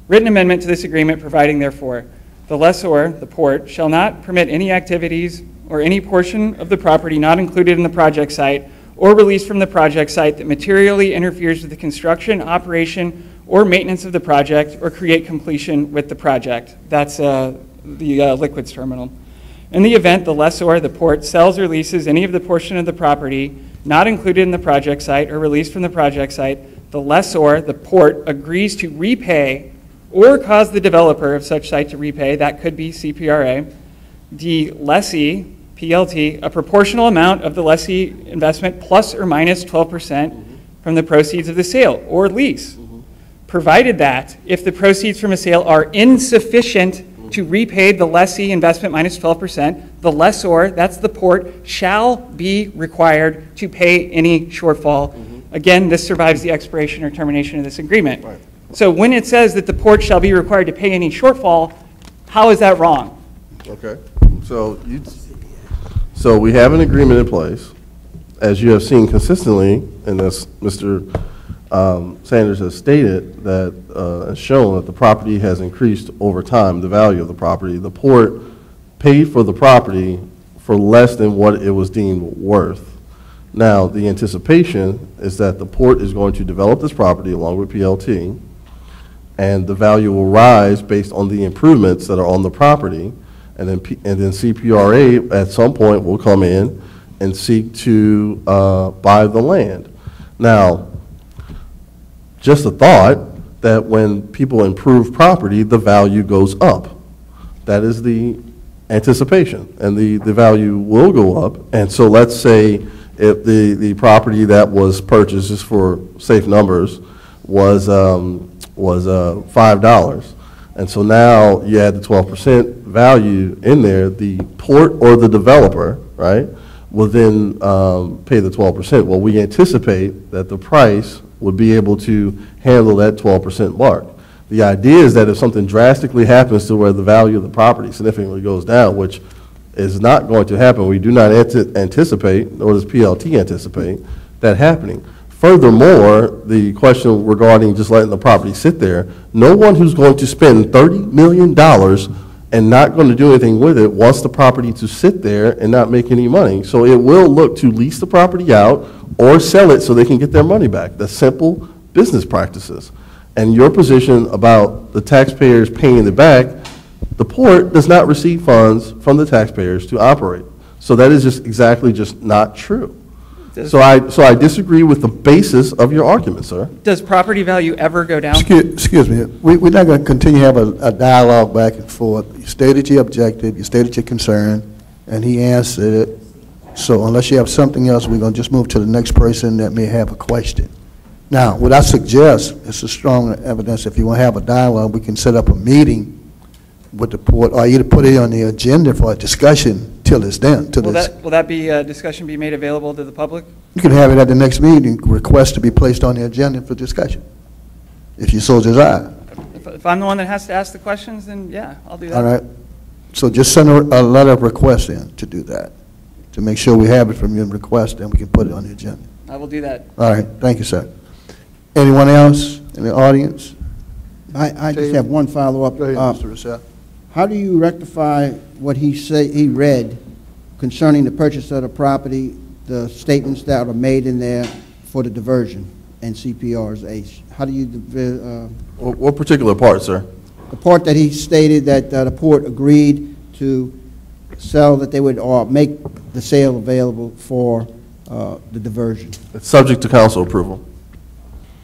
written amendment to this agreement providing therefore, the lessor, the port, shall not permit any activities or any portion of the property not included in the project site or released from the project site that materially interferes with the construction, operation, or maintenance of the project or create completion with the project. That's uh, the uh, liquids terminal. In the event the lessor, or the port, sells or leases any of the portion of the property not included in the project site or released from the project site, the lessor, or the port, agrees to repay or cause the developer of such site to repay, that could be CPRA, the lessee, PLT, a proportional amount of the lessee investment plus or minus 12% from the proceeds of the sale or lease. Provided that if the proceeds from a sale are insufficient to repay the lessee investment minus 12%, the lessor, that's the port, shall be required to pay any shortfall. Again, this survives the expiration or termination of this agreement. So when it says that the port shall be required to pay any shortfall, how is that wrong? Okay, so you, so we have an agreement in place, as you have seen consistently, and as Mr. um, Sanders has stated, that, uh, has shown that the property has increased over time, the value of the property. The port paid for the property for less than what it was deemed worth. Now, the anticipation is that the port is going to develop this property along with PLT, and the value will rise based on the improvements that are on the property. And then, P- and then CPRA at some point will come in and seek to uh, buy the land. Now, just a thought that when people improve property, the value goes up. That is the anticipation, and the, the value will go up. And so let's say if the, the property that was purchased, just for safe numbers, was, um, was uh, $5. And so now you add the 12% value in there, the port or the developer, right, will then um, pay the 12%. Well, we anticipate that the price would be able to handle that 12% mark. The idea is that if something drastically happens to where the value of the property significantly goes down, which is not going to happen, we do not anticipate, nor does PLT anticipate, that happening. Furthermore, the question regarding just letting the property sit there, no one who's going to spend $30 million and not going to do anything with it wants the property to sit there and not make any money. So it will look to lease the property out or sell it so they can get their money back. That's simple business practices. And your position about the taxpayers paying it back, the port does not receive funds from the taxpayers to operate. So that is just exactly just not true. So I, so I disagree with the basis of your argument, sir. Does property value ever go down? Excuse, excuse me, we, we're not gonna continue to have a, a dialogue back and forth. You stated your objective, you stated your concern, and he answered it. So unless you have something else, we're gonna just move to the next person that may have a question. Now, what I suggest, it's a strong evidence, if you wanna have a dialogue, we can set up a meeting with the port, or either put it on the agenda for a discussion till it's done, till Will it's, that, will that be, uh, discussion be made available to the public? you can have it at the next meeting, request to be placed on the agenda for discussion, if you so desire. If, if I'm the one that has to ask the questions, then yeah, I'll do that. All right. So just send a, a letter of request in to do that, to make sure we have it from your request, and we can put it on the agenda. I will do that. All right, thank you, sir. Anyone else in the audience? I, I just have one follow-up. Go ahead, Uh, Mr. Rousselle. How do you rectify what he say, he read concerning the purchase of the property, the statements that are made in there for the diversion and CPR's H? How do you, uh, What what particular part, sir? the part that he stated that uh, the port agreed to sell, that they would, or make the sale available for uh, the diversion. It's subject to council approval.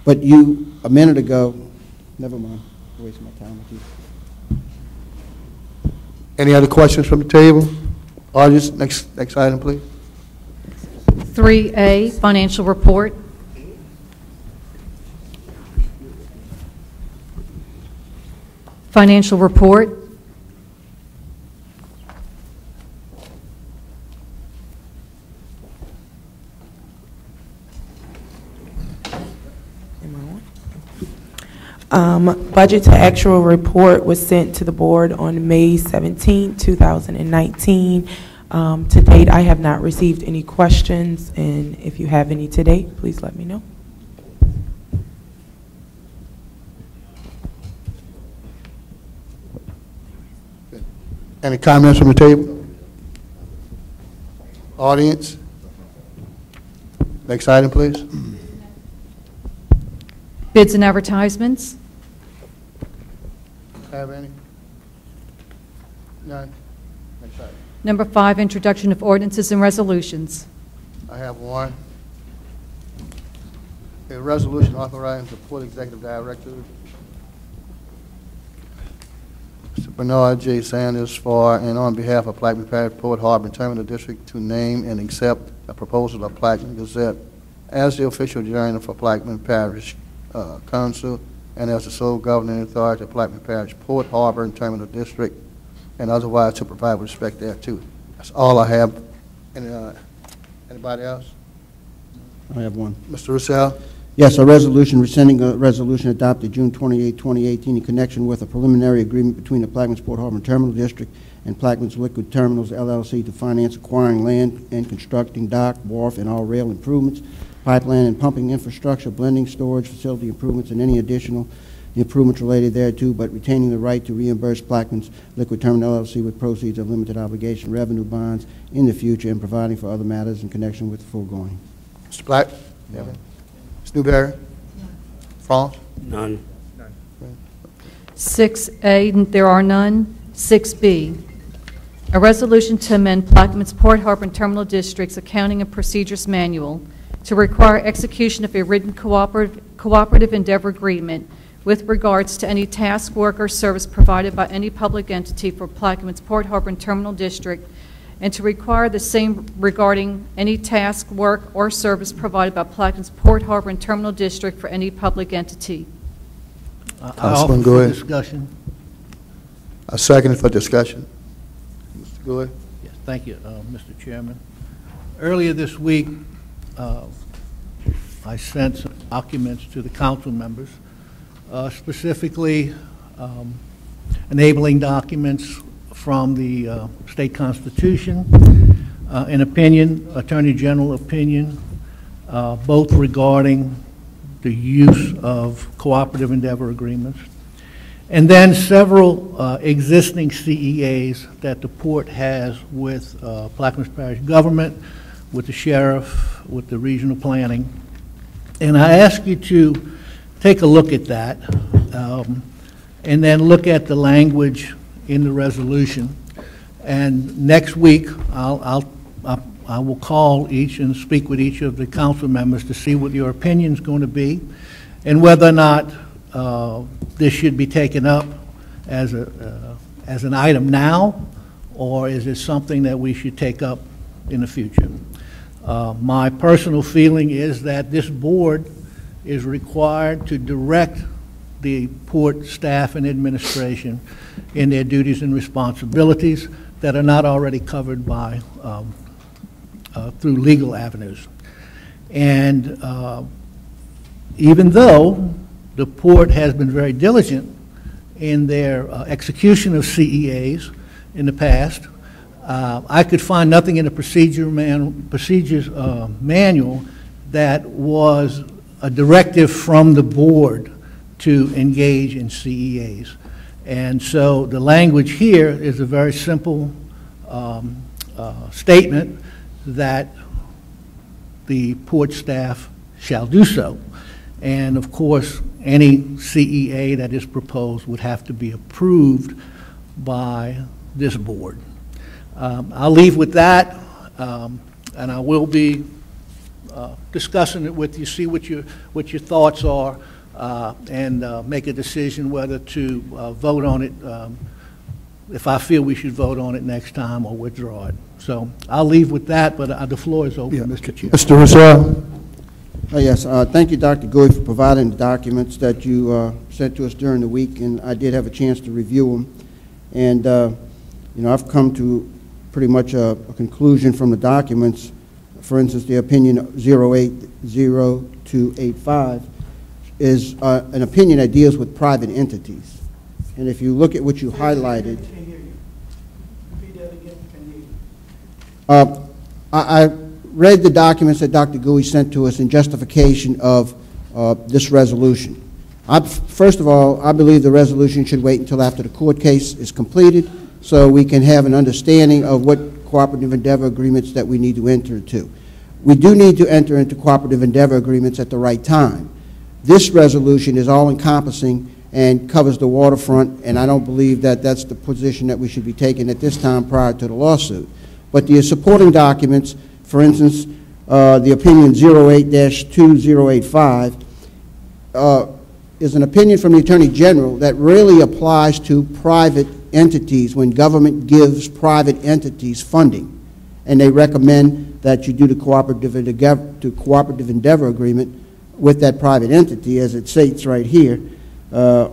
But you, a minute ago, never mind, wasting my time with you. Any other questions from the table? Audience, next, next item, please. 3A, financial report. Financial report. Um, Budget to actual report was sent to the board on May 17, 2019. Um, To date, I have not received any questions, and if you have any today, please let me know. Any comments from the table? Audience? Next item, please. Bids and advertisements. Have any? None? Next item. Number five, introduction of ordinances and resolutions. I have one. A resolution authorizing the Port Executive Director, Mr. Bernard J. Sanders, for and on behalf of Plaquemine Parish Port Harbor Terminal District to name and accept a proposal of Plaquemine Gazette as the official journal for Plaquemine Parish uh, Council and as the sole governing authority of Plaquemine Parish Port Harbor and Terminal District, and otherwise to provide with respect thereto. That's all I have. Any, uh, Anybody else? I have one. Mr. Russell? Yes, a resolution rescinding a resolution adopted June 28, 2018, in connection with a preliminary agreement between the Plaquemines Port Harbor and Terminal District and Plaquemines Liquid Terminals LLC to finance acquiring land and constructing dock, wharf, and all rail improvements, pipeline and pumping infrastructure, blending, storage, facility improvements, and any additional improvements related thereto, but retaining the right to reimburse Plaquemines Liquid Terminal LLC with proceeds of limited obligation revenue bonds in the future and providing for other matters in connection with the foregoing. Mr. Black? Ms. Newberry? France? None. 6A, there are none. 6B, a resolution to amend Plaquemines Port Harbor and Terminal District's Accounting and Procedures Manual to require execution of a written cooperative cooperative endeavor agreement with regards to any task, work, or service provided by any public entity for Plaquemines Port Harbor and Terminal District, and to require the same regarding any task, work, or service provided by Plaquemines Port Harbor and Terminal District for any public entity. I- I Councilman offer for Goode. Discussion. I second it for discussion. Mr. Good? Yes, thank you, uh, Mr. Chairman. Earlier this week, uh, I sent some documents to the council members, uh, specifically um, enabling documents from the uh, state constitution, uh, an opinion, Attorney General opinion, uh, both regarding the use of cooperative endeavor agreements, and then several uh, existing CEAs that the port has with uh, Plaquemines Parish government, with the sheriff, with the regional planning. And I ask you to take a look at that, um, and then look at the language in the resolution. And next week, I'll, I'll, I- I will call each and speak with each of the council members to see what your opinion is going to be, and whether or not uh, this should be taken up as a, uh, as an item now, or is it something that we should take up in the future? Uh, My personal feeling is that this board is required to direct the port staff and administration in their duties and responsibilities that are not already covered by, um, uh, through legal avenues. And uh, even though the port has been very diligent in their uh, execution of CEAs in the past, uh, I could find nothing in the procedure man, procedures uh, manual that was a directive from the board to engage in CEAs. And so the language here is a very simple um, uh, statement that the port staff shall do so. And of course, any CEA that is proposed would have to be approved by this board. Um, I'll leave with that, um, and I will be uh, discussing it with you, see what your, what your thoughts are, uh, and uh, make a decision whether to uh, vote on it, um, if I feel we should vote on it next time or withdraw it. So I'll leave with that, but uh, the floor is open, Mr. Chair. Mr. Rousselle? Uh, Yes, uh, thank you, Dr. Gouy, for providing the documents that you uh, sent to us during the week, and I did have a chance to review them. And, uh, you know, I've come to pretty much a a conclusion from the documents. For instance, the opinion 080285 is uh, an opinion that deals with private entities. And if you look at what you highlighted, Uh, I I read the documents that Dr. Gouy sent to us in justification of uh, this resolution. I- First of all, I believe the resolution should wait until after the court case is completed, so we can have an understanding of what cooperative endeavor agreements that we need to enter into. We do need to enter into cooperative endeavor agreements at the right time. This resolution is all-encompassing and covers the waterfront, and I don't believe that that's the position that we should be taking at this time prior to the lawsuit. But the supporting documents, for instance, uh, the opinion 08-2085, uh, is an opinion from the Attorney General that really applies to private entities when government gives private entities funding. And they recommend that you do the cooperative to cooperative endeavor agreement with that private entity, as it states right here. Uh,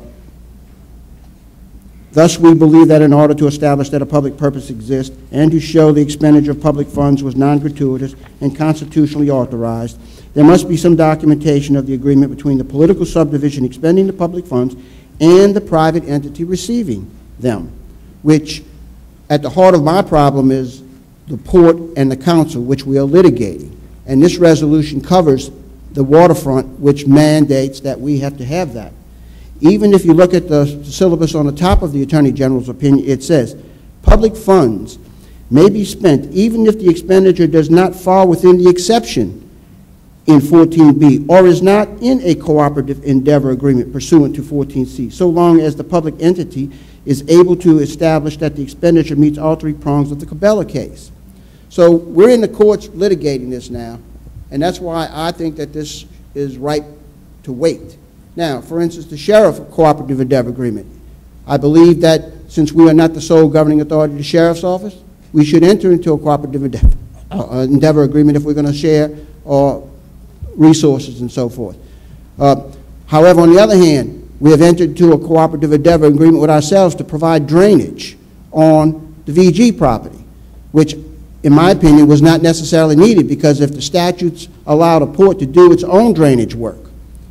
Thus, we believe that in order to establish that a public purpose exists and to show the expenditure of public funds was non-gratuitous and constitutionally authorized, there must be some documentation of the agreement between the political subdivision expending the public funds and the private entity receiving them, which, at the heart of my problem is the port and the council, which we are litigating. And this resolution covers the waterfront, which mandates that we have to have that. Even if you look at the syllabus on the top of the Attorney General's opinion, it says, "Public funds may be spent even if the expenditure does not fall within the exception in 14B or is not in a cooperative endeavor agreement pursuant to 14C, so long as the public entity is able to establish that the expenditure meets all three prongs of the Cabela case." So we're in the courts litigating this now, and that's why I think that this is ripe to wait. Now, for instance, the sheriff cooperative endeavor agreement. I believe that since we are not the sole governing authority of the sheriff's office, we should enter into a cooperative endeavor, uh, endeavor agreement if we're going to share our resources and so forth. Uh, However, on the other hand, we have entered into a cooperative endeavor agreement with ourselves to provide drainage on the VG property, which, in my opinion, was not necessarily needed, because if the statutes allowed a port to do its own drainage work,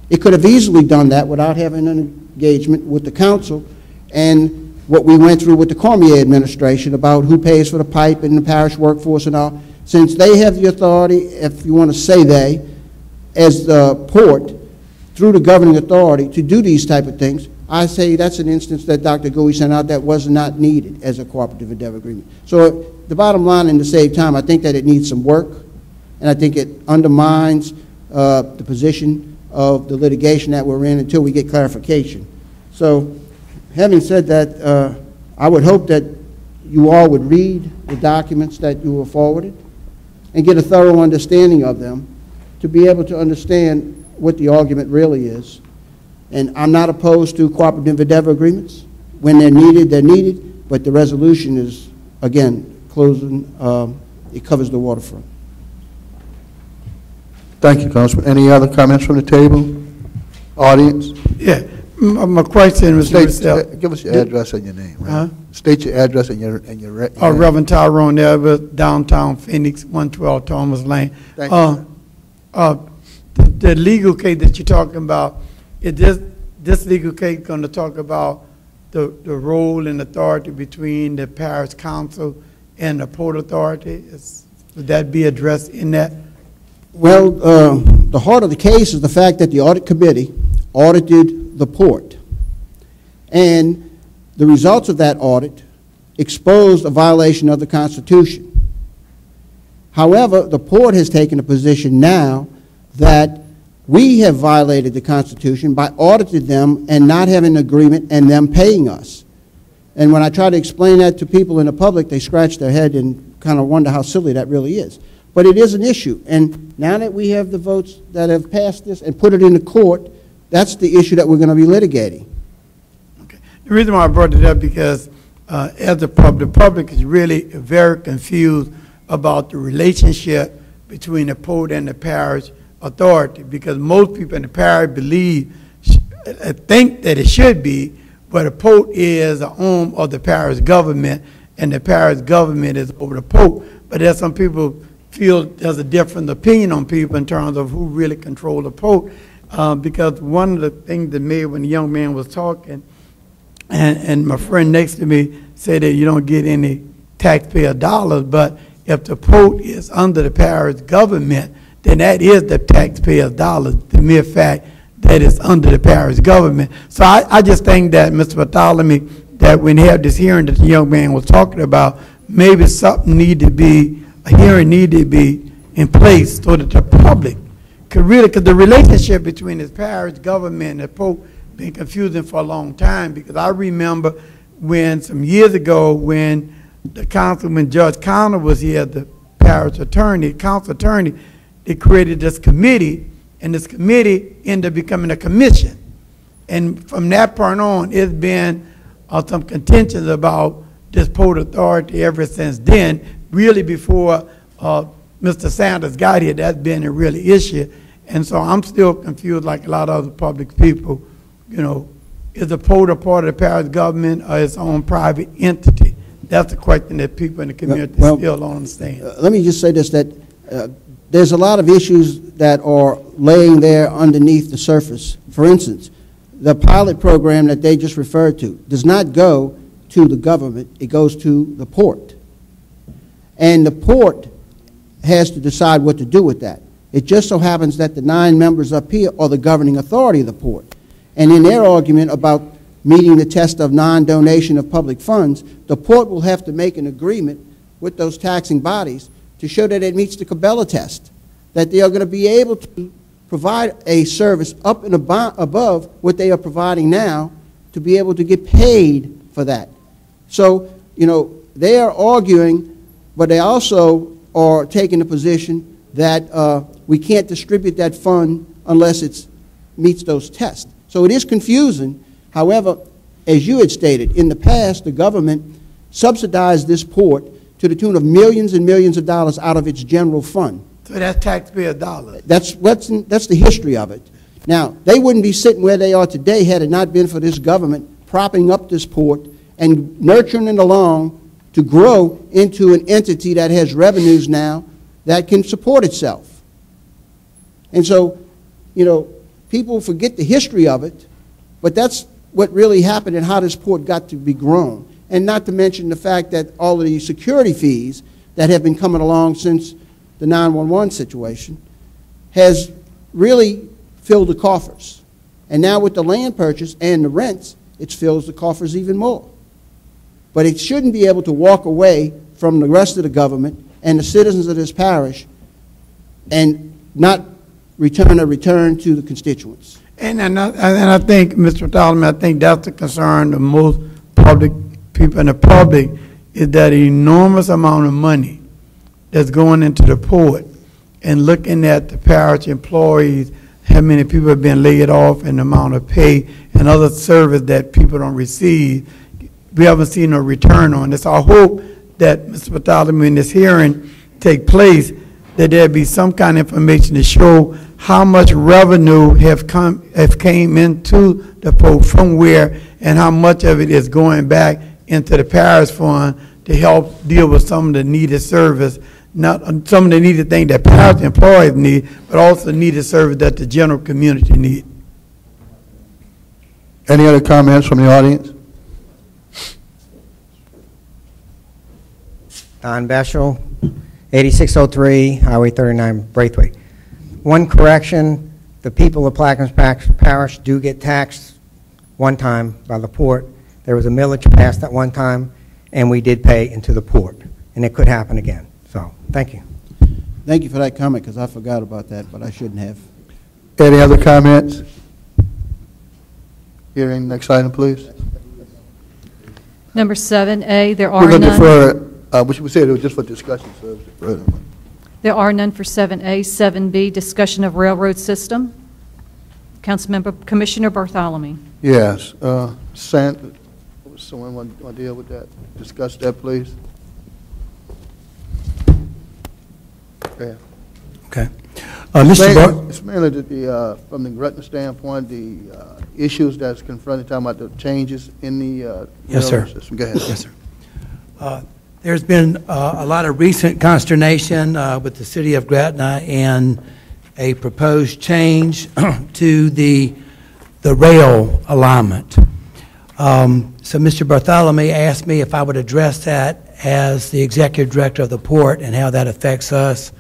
it could have easily done that without having an engagement with the council and what we went through with the Cormier administration about who pays for the pipe and the parish workforce and all. Since they have the authority, if you want to say they, as the port, through the governing authority to do these type of things, I say that's an instance that Dr. Gouy sent out that was not needed as a cooperative endeavor agreement. So the bottom line, and to save time, I think that it needs some work, and I think it undermines uh, the position of the litigation that we're in until we get clarification. So, having said that, uh, I would hope that you all would read the documents that you were forwarded and get a thorough understanding of them to be able to understand what the argument really is. And I'm not opposed to cooperative endeavor agreements. When they're needed, they're needed, but the resolution is, again, closing, um, it covers the waterfront. Thank you, Councilman. Any other comments from the table? Audience? Yeah, m- my question was, State, uh, give us your address and your name. right? Huh? State your address and your, and your. re- uh, your name. Reverend Tyrone Everett, downtown Phoenix, 112 Thomas Lane. Thank you, Uh, sir. uh, The legal case that you're talking about, is this, this legal case going to talk about the, the role and authority between the parish council and the port authority? Is- Would that be addressed in that? Well, uh, the heart of the case is the fact that the audit committee audited the port. And the results of that audit exposed a violation of the Constitution. However, the port has taken a position now that we have violated the Constitution by auditing them and not having an agreement and them paying us. And when I try to explain that to people in the public, they scratch their head and kind of wonder how silly that really is. But it is an issue, and now that we have the votes that have passed this and put it in the court, that's the issue that we're going to be litigating. Okay. The reason why I brought it up because uh, as the public, the public is really very confused about the relationship between the Port and the parish authority because most people in the parish believe, uh, think that it should be, but the Pope is the home of the parish government and the parish government is over the Pope. But there's some people feel there's a different opinion on people in terms of who really control the Pope. Uh, because one of the things that made when the young man was talking, and, and my friend next to me said that you don't get any taxpayer dollars, but if the Pope is under the parish government, then that is the taxpayer's dollars, the mere fact that it's under the parish government. So I, I just think that, Mr. Bartholomew, that when he had this hearing that the young man was talking about, maybe something need to be, a hearing need to be in place so that the public could really, because the relationship between the parish government and the Pope been confusing for a long time because I remember when some years ago when the councilman Judge Connor was here, the parish attorney, council attorney, they created this committee, and this committee ended up becoming a commission. And from that point on, it's been uh, some contentions about this port authority ever since then. Really, before uh, Mr. Sanders got here, that's been a really issue. And so I'm still confused, like a lot of other public people, you know, is the port a part of the parish government or its own private entity? That's the question that people in the community Well, still don't understand. Uh, Let me just say this, that uh, there's a lot of issues that are laying there underneath the surface. For instance, the pilot program that they just referred to does not go to the government, it goes to the port. And the port has to decide what to do with that. It just so happens that the nine members up here are the governing authority of the port. And in their argument about meeting the test of non-donation of public funds, the port will have to make an agreement with those taxing bodies to show that it meets the Cabela test, that they are going to be able to provide a service up and abo- above what they are providing now to be able to get paid for that. So, you know, they are arguing, but they also are taking the position that uh, we can't distribute that fund unless it meets those tests. So it is confusing. However, as you had stated, in the past, the government subsidized this port to the tune of millions and millions of dollars out of its general fund. So that's taxpayer dollars. That's, what's, that's the history of it. Now, they wouldn't be sitting where they are today had it not been for this government propping up this port and nurturing it along to grow into an entity that has revenues now that can support itself. And so, you know, people forget the history of it, but that's what really happened and how this port got to be grown. And not to mention the fact that all of the security fees that have been coming along since the 911 situation has really filled the coffers. And now with the land purchase and the rents, it fills the coffers even more. But it shouldn't be able to walk away from the rest of the government and the citizens of this parish and not return a return to the constituents. And, and, I, and I think, Mr. Bartholomew, I think that's the concern of most public people in the public is that enormous amount of money that's going into the port and looking at the parish employees, how many people have been laid off and the amount of pay and other service that people don't receive, we haven't seen a return on this. I hope that Mr. Bartholomew in this hearing take place, that there be some kind of information to show how much revenue have come, have came into the port from where, and how much of it is going back into the parish fund to help deal with some of the needed service, not uh, some of the needed things that parish employees need, but also needed service that the general community need. Any other comments from the audience? Don Beshel, 8603 Highway 39, Braithwaite. One correction, the people of Plaquemines Parish do get taxed one time by the port. There was a millage passed at one time, and we did pay into the port, and it could happen again. So, thank you. Thank you for that comment, because I forgot about that, but I shouldn't have. Any other comments? Hearing, next item, please. Number 7A, there We're are going to none. defer, uh, we should- we said it was just for discussion, so. There are none for 7A. 7B, discussion of railroad system. Councilmember, Commissioner Bartholomew. Yes, uh, San, someone want to deal with that? Discuss that, please. Okay. Okay. Uh, Mr. It's mainly- It's mainly the- the, uh, from the Gretna standpoint, the uh, issues that's confronted, talking about the changes in the uh, Yes, sir. system. Go ahead. Yes, sir. Uh, There's been uh, a lot of recent consternation uh, with the city of Gretna and a proposed change to the, the rail alignment. Um, So Mr. Bartholomew asked me if I would address that as the executive director of the port and how that affects us.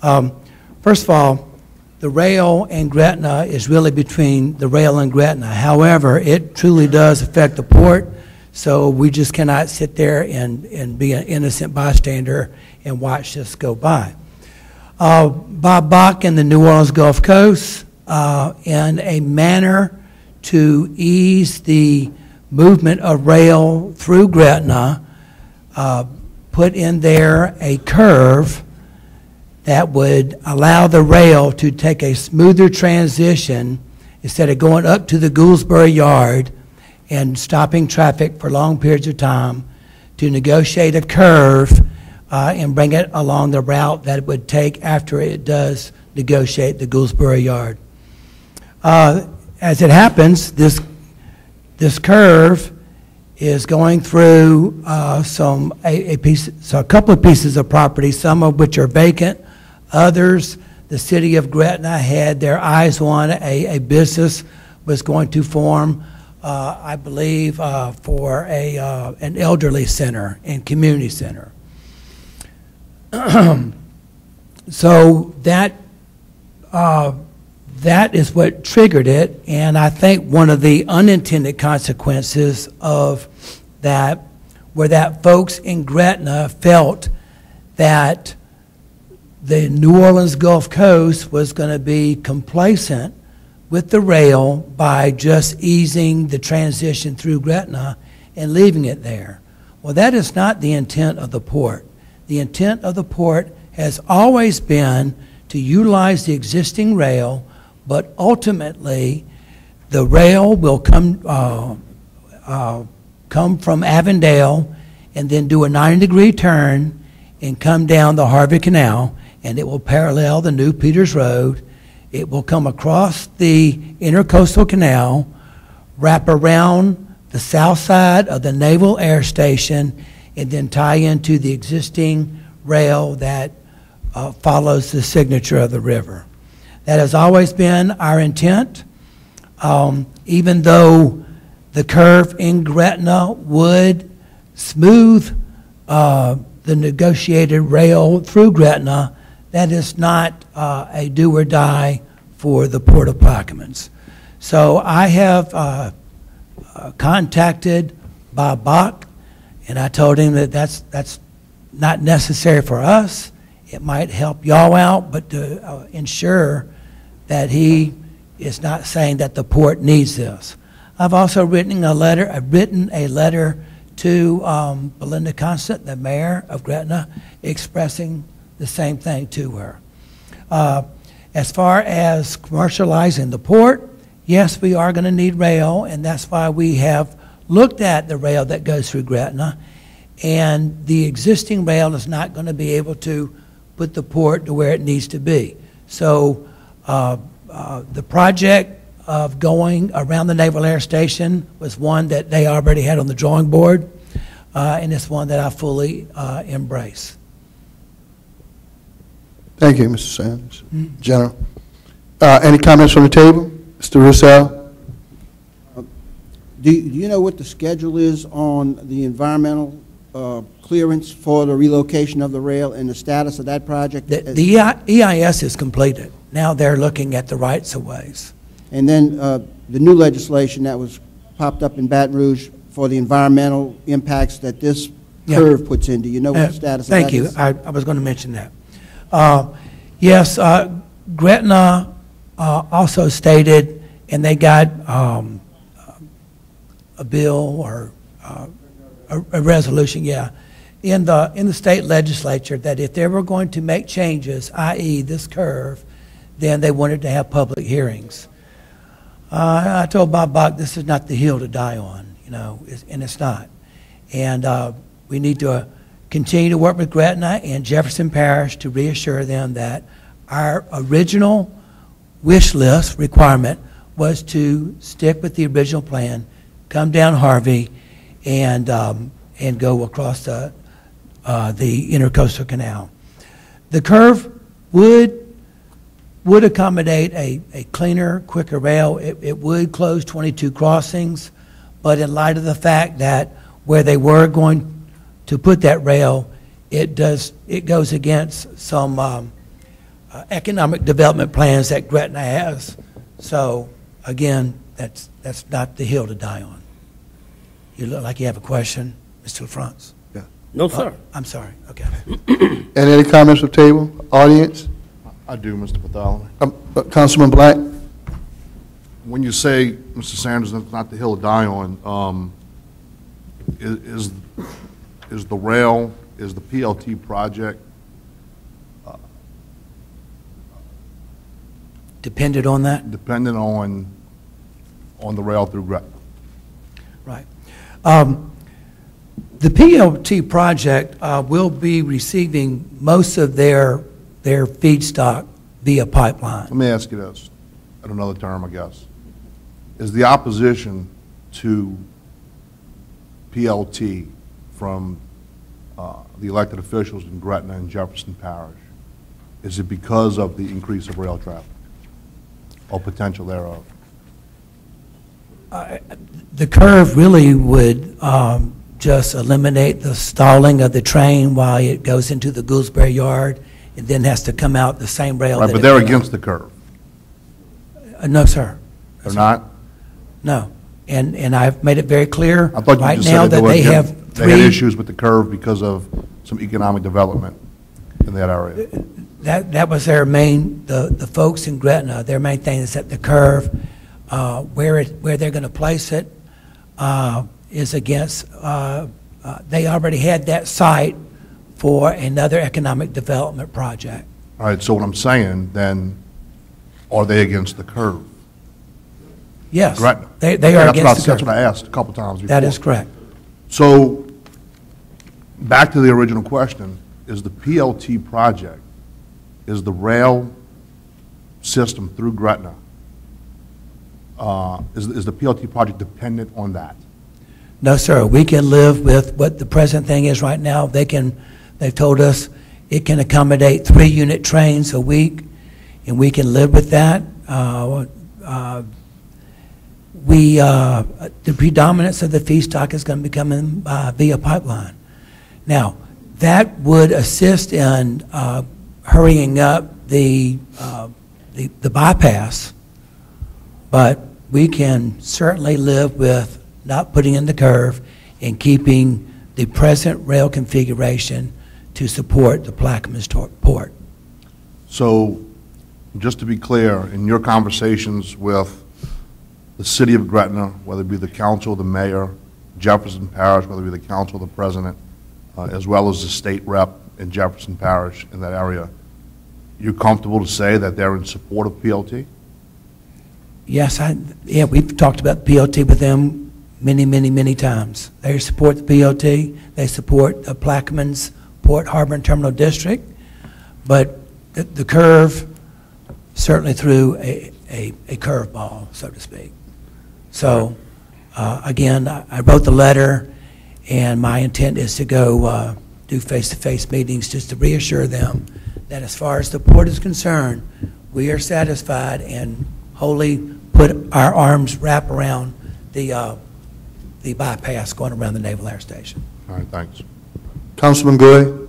Um, First of all, the rail and Gretna is really between the rail and Gretna. However, it truly does affect the port, so we just cannot sit there and, and be an innocent bystander and watch this go by. Uh, Bob Bach and the New Orleans Gulf Coast, uh, in a manner to ease the movement of rail through Gretna, uh, put in there a curve that would allow the rail to take a smoother transition instead of going up to the Gouldsboro Yard and stopping traffic for long periods of time to negotiate a curve uh, and bring it along the route that it would take after it does negotiate the Gouldsboro Yard. Uh, As it happens, this, this curve is going through uh, some, a, a piece, so a couple of pieces of property, some of which are vacant, others, the city of Gretna had their eyes on, a, a business was going to form, uh, I believe, uh, for a, uh, an elderly center and community center. So that, uh, that is what triggered it, and I think one of the unintended consequences of that were that folks in Gretna felt that the New Orleans Gulf Coast was going to be complacent with the rail by just easing the transition through Gretna and leaving it there. Well, that is not the intent of the port. The intent of the port has always been to utilize the existing rail, but ultimately, the rail will come, uh, uh, come from Avondale and then do a 90-degree turn and come down the Harvey Canal, and it will parallel the new Peters Road. It will come across the Intercoastal Canal, wrap around the south side of the Naval Air Station, and then tie into the existing rail that uh, follows the signature of the river. That has always been our intent. Um, even though the curve in Gretna would smooth uh, the negotiated rail through Gretna, that is not uh, a do or die for the Port of Plaquemines. So I have uh, uh, contacted Bob Bach, and I told him that that's, that's not necessary for us. It might help y'all out, but to uh, ensure that he is not saying that the port needs this. I've also written a letter, I've written a letter to um, Belinda Constant, the mayor of Gretna, expressing the same thing to her. Uh, as far as commercializing the port, yes, we are going to need rail, and that's why we have looked at the rail that goes through Gretna. And the existing rail is not going to be able to put the port to where it needs to be. So the project of going around the Naval Air Station was one that they already had on the drawing board, uh, and it's one that I fully uh, embrace. Thank you, Mr. Sanders. General. Uh, Any comments from the table? Mr. Rousselle? Do you do you know what the schedule is on the environmental uh, clearance for the relocation of the rail and the status of that project? The the EIS is completed. Now they're looking at the rights-of-ways. And then uh, the new legislation that was popped up in Baton Rouge for the environmental impacts that this Yeah. curve puts in, do you know what Uh, the status of Thank you. I was going to mention that. Uh, Yes, uh, Gretna uh, also stated, and they got um, a bill or uh, a a resolution, yeah, in the, in the state legislature that if they were going to make changes, i.e. this curve, then they wanted to have public hearings. Uh, I told Bob Bach, this is not the hill to die on, you know, it's- and it's not. And uh, we need to uh, continue to work with Gretna and Jefferson Parish to reassure them that our original wish list requirement was to stick with the original plan, come down Harvey, and, um, and go across the, uh, the intercoastal canal. The curve would, would accommodate a, a cleaner, quicker rail. It, it would close 22 crossings, but in light of the fact that where they were going to put that rail, it does, it goes against some um, uh, economic development plans that Gretna has. So, again, that's, that's not the hill to die on. You look like you have a question, Mr. LaFrance. Yeah. No, sir. Oh, I'm sorry, okay. And any comments from table, audience? I do, Mr. Bartholomew. Um, uh, Councilman Black? When you say, Mr. Sanders, that's not the hill to die on, um, is, is the rail, is the PLT project, dependent on that? dependent on, on the rail through Gretna? Right. Um, The PLT project uh, will be receiving most of their, their feedstock via pipeline. Let me ask you this, at another term, I guess. Is the opposition to PLT from uh, the elected officials in Gretna and Jefferson Parish, is it because of the increase of rail traffic or potential thereof? The curve really would um, just eliminate the stalling of the train while it goes into the Gouldsboro Yard and then has to come out the same rail. Right, that but it they're went on. against the curve, Uh, No, sir. they're not? No. And, and I've made it very clear I thought you right just now said that that they were, have they had three, issues with the curve because of some economic development in that area. that, that was their main, the, the folks in Gretna, their main thing is that the curve, uh, where it, where they're going to place it, uh, is against, uh, uh, they already had that site for another economic development project. All right, so what I'm saying, then, are they against the curve? Yes. Gretna? They, they are that's what I- against the That's what I asked a couple times before. That is correct. So, back to the original question, is the PLT project, is the rail system through Gretna, uh, is, is the PLT project dependent on that? No, sir. We can live with what the present thing is right now. They can, they've told us it can accommodate three-unit trains a week, and we can live with that. Uh, uh, We, uh, the predominance of the feedstock is going to be coming uh, via pipeline. Now, that would assist in uh, hurrying up the, the the bypass, but we can certainly live with not putting in the curve and keeping the present rail configuration to support the Plaquemines Port. So, just to be clear, in your conversations with the city of Gretna, whether it be the council, the mayor, Jefferson Parish, whether it be the council, the president, uh, as well as the state rep in Jefferson Parish in that area, you're comfortable to say that they're in support of PLT? Yes, I, yeah, we've talked about PLT with them many, many, many times. They support the PLT, they support the Plaquemines Port Harbor and Terminal District, but the, the curve certainly threw a, a, a curveball, so to speak. So, uh, again, I I wrote the letter, and my intent is to go uh, do face-to-face meetings just to reassure them that as far as the port is concerned, we are satisfied and wholly put our arms wrap around the, uh, the bypass going around the Naval Air Station. All right, thanks. Councilman Gurley?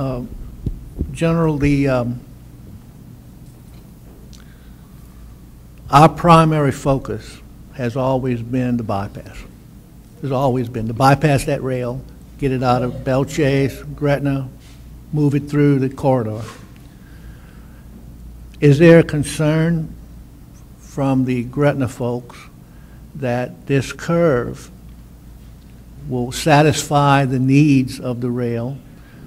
Uh, General, the, um, our primary focus has always been the bypass. Has always been to bypass that rail, get it out of Belle Chasse, Gretna, move it through the corridor. Is there a concern from the Gretna folks that this curve will satisfy the needs of the rail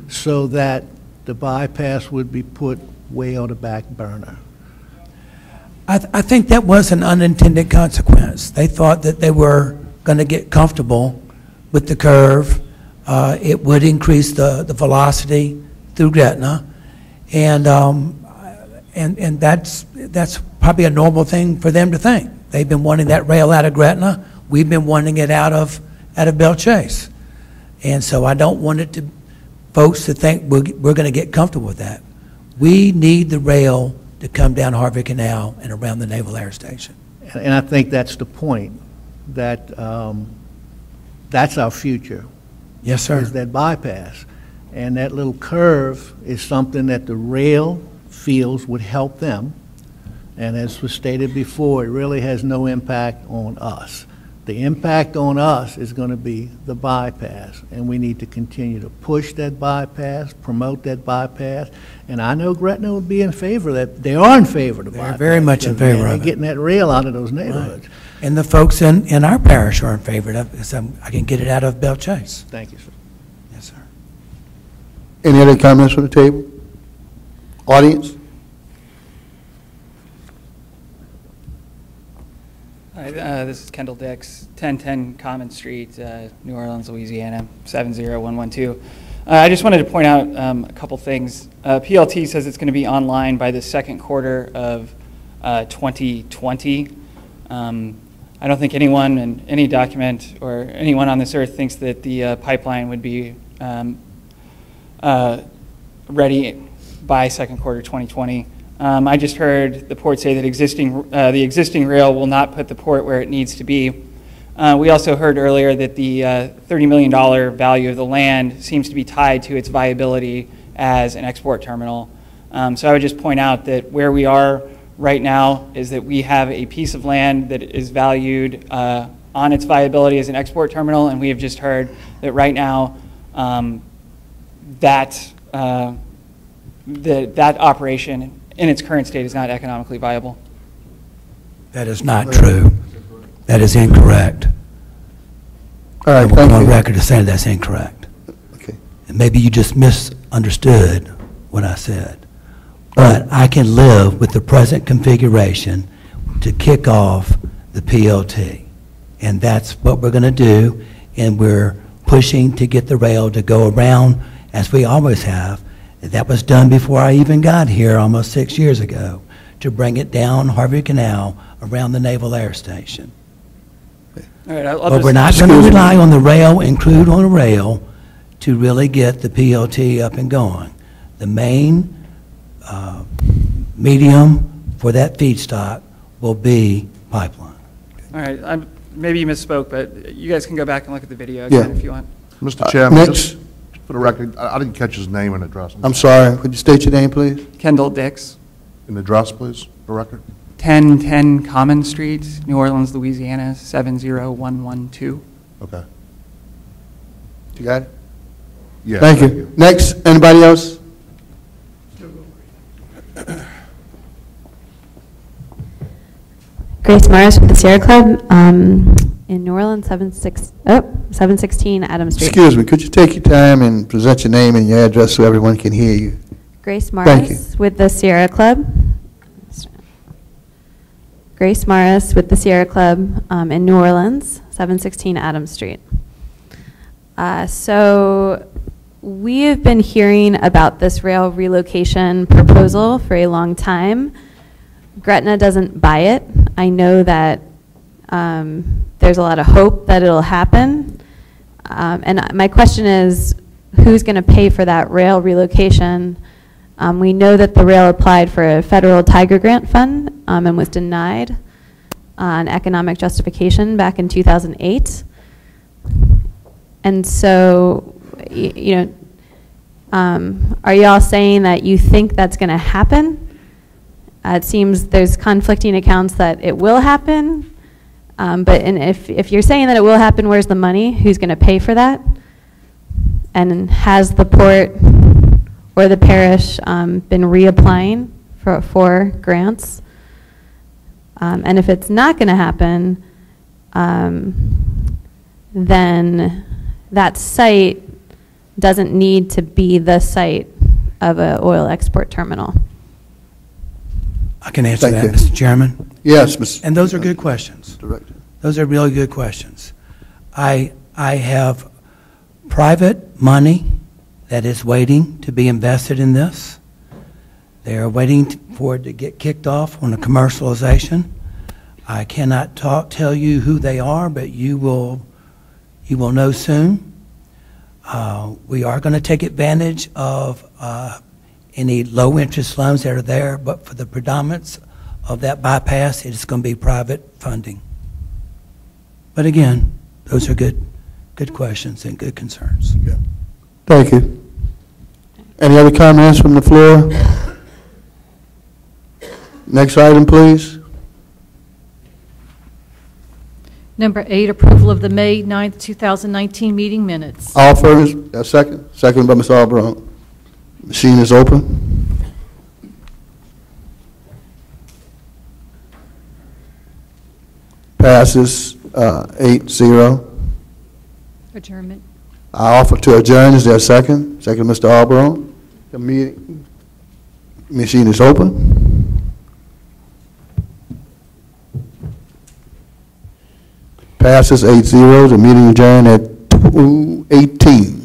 so that the bypass would be put way on the back burner. I, th- I think that was an unintended consequence. They thought that they were going to get comfortable with the curve. Uh, it would increase the, the velocity through Gretna. And, um, and, and that's, that's probably a normal thing for them to think. They've been wanting that rail out of Gretna. We've been wanting it out of, out of Belle Chasse. And so I don't want it to, folks to think we're, we're going to get comfortable with that. We need the rail to come down Harvey Canal and around the Naval Air Station. And and I think that's the point, that um, that's our future. Yes, sir. Is that bypass. And that little curve is something that the rail feels would help them. And as was stated before, it really has no impact on us. The impact on us is going to be the bypass, and we need to continue to push that bypass, promote that bypass. And I know Gretna would be in favor of that. They are in favor of the They're bypass. very much in favor They're of it. Getting that rail out of those neighborhoods. And the folks in, in our parish are in favor of it, because I'm- I can get it out of Belle Chasse. Thank you, sir. Yes, sir. Any other comments from the table? Audience? Uh, this is Kendall Dix, 1010 Common Street, uh, New Orleans, Louisiana, 70112. Uh, I just wanted to point out um, a couple things. Uh, PLT says it's going to be online by the second quarter of uh, 2020. Um, I don't think anyone in any document or anyone on this earth thinks that the uh, pipeline would be um, uh, ready by second quarter 2020. Um, I just heard the port say that existing, uh, the existing rail will not put the port where it needs to be. Uh, we also heard earlier that the uh, $30 million value of the land seems to be tied to its viability as an export terminal. Um, so I would just point out that where we are right now is that we have a piece of land that is valued uh, on its viability as an export terminal, and we have just heard that right now um, that, uh, that that operation in its current state is not economically viable. That is not true. That is incorrect. All I right, will thank go on you. record as saying that's incorrect. Okay. And maybe you just misunderstood what I said. But I can live with the present configuration to kick off the PLT. And that's what we're going to do, and we're pushing to get the rail to go around, as we always have. That was done before I even got here, almost six years ago, to bring it down Harvey Canal around the Naval Air Station. All right, I'll, I'll But just, we're not going to rely on the rail, include on the rail, to really get the PLT up and going. The main uh, medium for that feedstock will be pipeline. all right, I'm, maybe you misspoke, but you guys can go back and look at the video Yeah. again if you want. Mr. Uh, Chairman, next. Just for the record, I I didn't catch his name and address. I'm sorry, could you state your name, please? Kendall Dix, And the address, please, for the record. 1010 Common Street, New Orleans, Louisiana, 70112. Okay. You got it? Yeah. Thank you. Next, anybody else? Grace Morris with the Sierra Club um, in New Orleans, 76, oh, 716 Adams Street. Excuse me, could you take your time and present your name and your address so everyone can hear you? Grace. Morris with the Sierra Club. Grace Morris with the Sierra Club um, in New Orleans, 716 Adams Street. Uh, So we have been hearing about this rail relocation proposal for a long time. Gretna doesn't buy it. I know that um, there's a lot of hope that it'll happen. Um, And my question is, who's going to pay for that rail relocation? Um, We know that the rail applied for a federal Tiger Grant Fund um, and was denied on economic justification back in 2008. And so, you know, um, are y'all saying that you think that's going to happen? Uh, It seems there's conflicting accounts that it will happen, um, but and if, if you're saying that it will happen, where's the money? Who's going to pay for that? And has the port or the parish um, been reapplying for, for grants? Um, And if it's not going to happen, um, then that site doesn't need to be the site of an oil export terminal. I can answer Thank that, you. Mr. Chairman. Yes, Mr. And those are good questions. Director. Those are really good questions. I, I have private money that is waiting to be invested in this. They are waiting for it to get kicked off on a commercialization. I cannot talk, tell you who they are, but you will, you will know soon. Uh, We are going to take advantage of uh, any low-interest loans that are there, but for the predominance of that bypass, it is going to be private funding. But again, those are good, good questions and good concerns. Yeah. Thank you. Any other comments from the floor? Next item, please. Number eight, approval of the May 9th, 2019 meeting minutes. All first, a second? Second by Ms. Albrook. Machine is open. Passes uh, eight zero. Adjournment. I offer to adjourn. Is there a second? Second, Mr. Albrook. The meeting, machine is open. Passes eight zero. The meeting adjourned at two eighteen.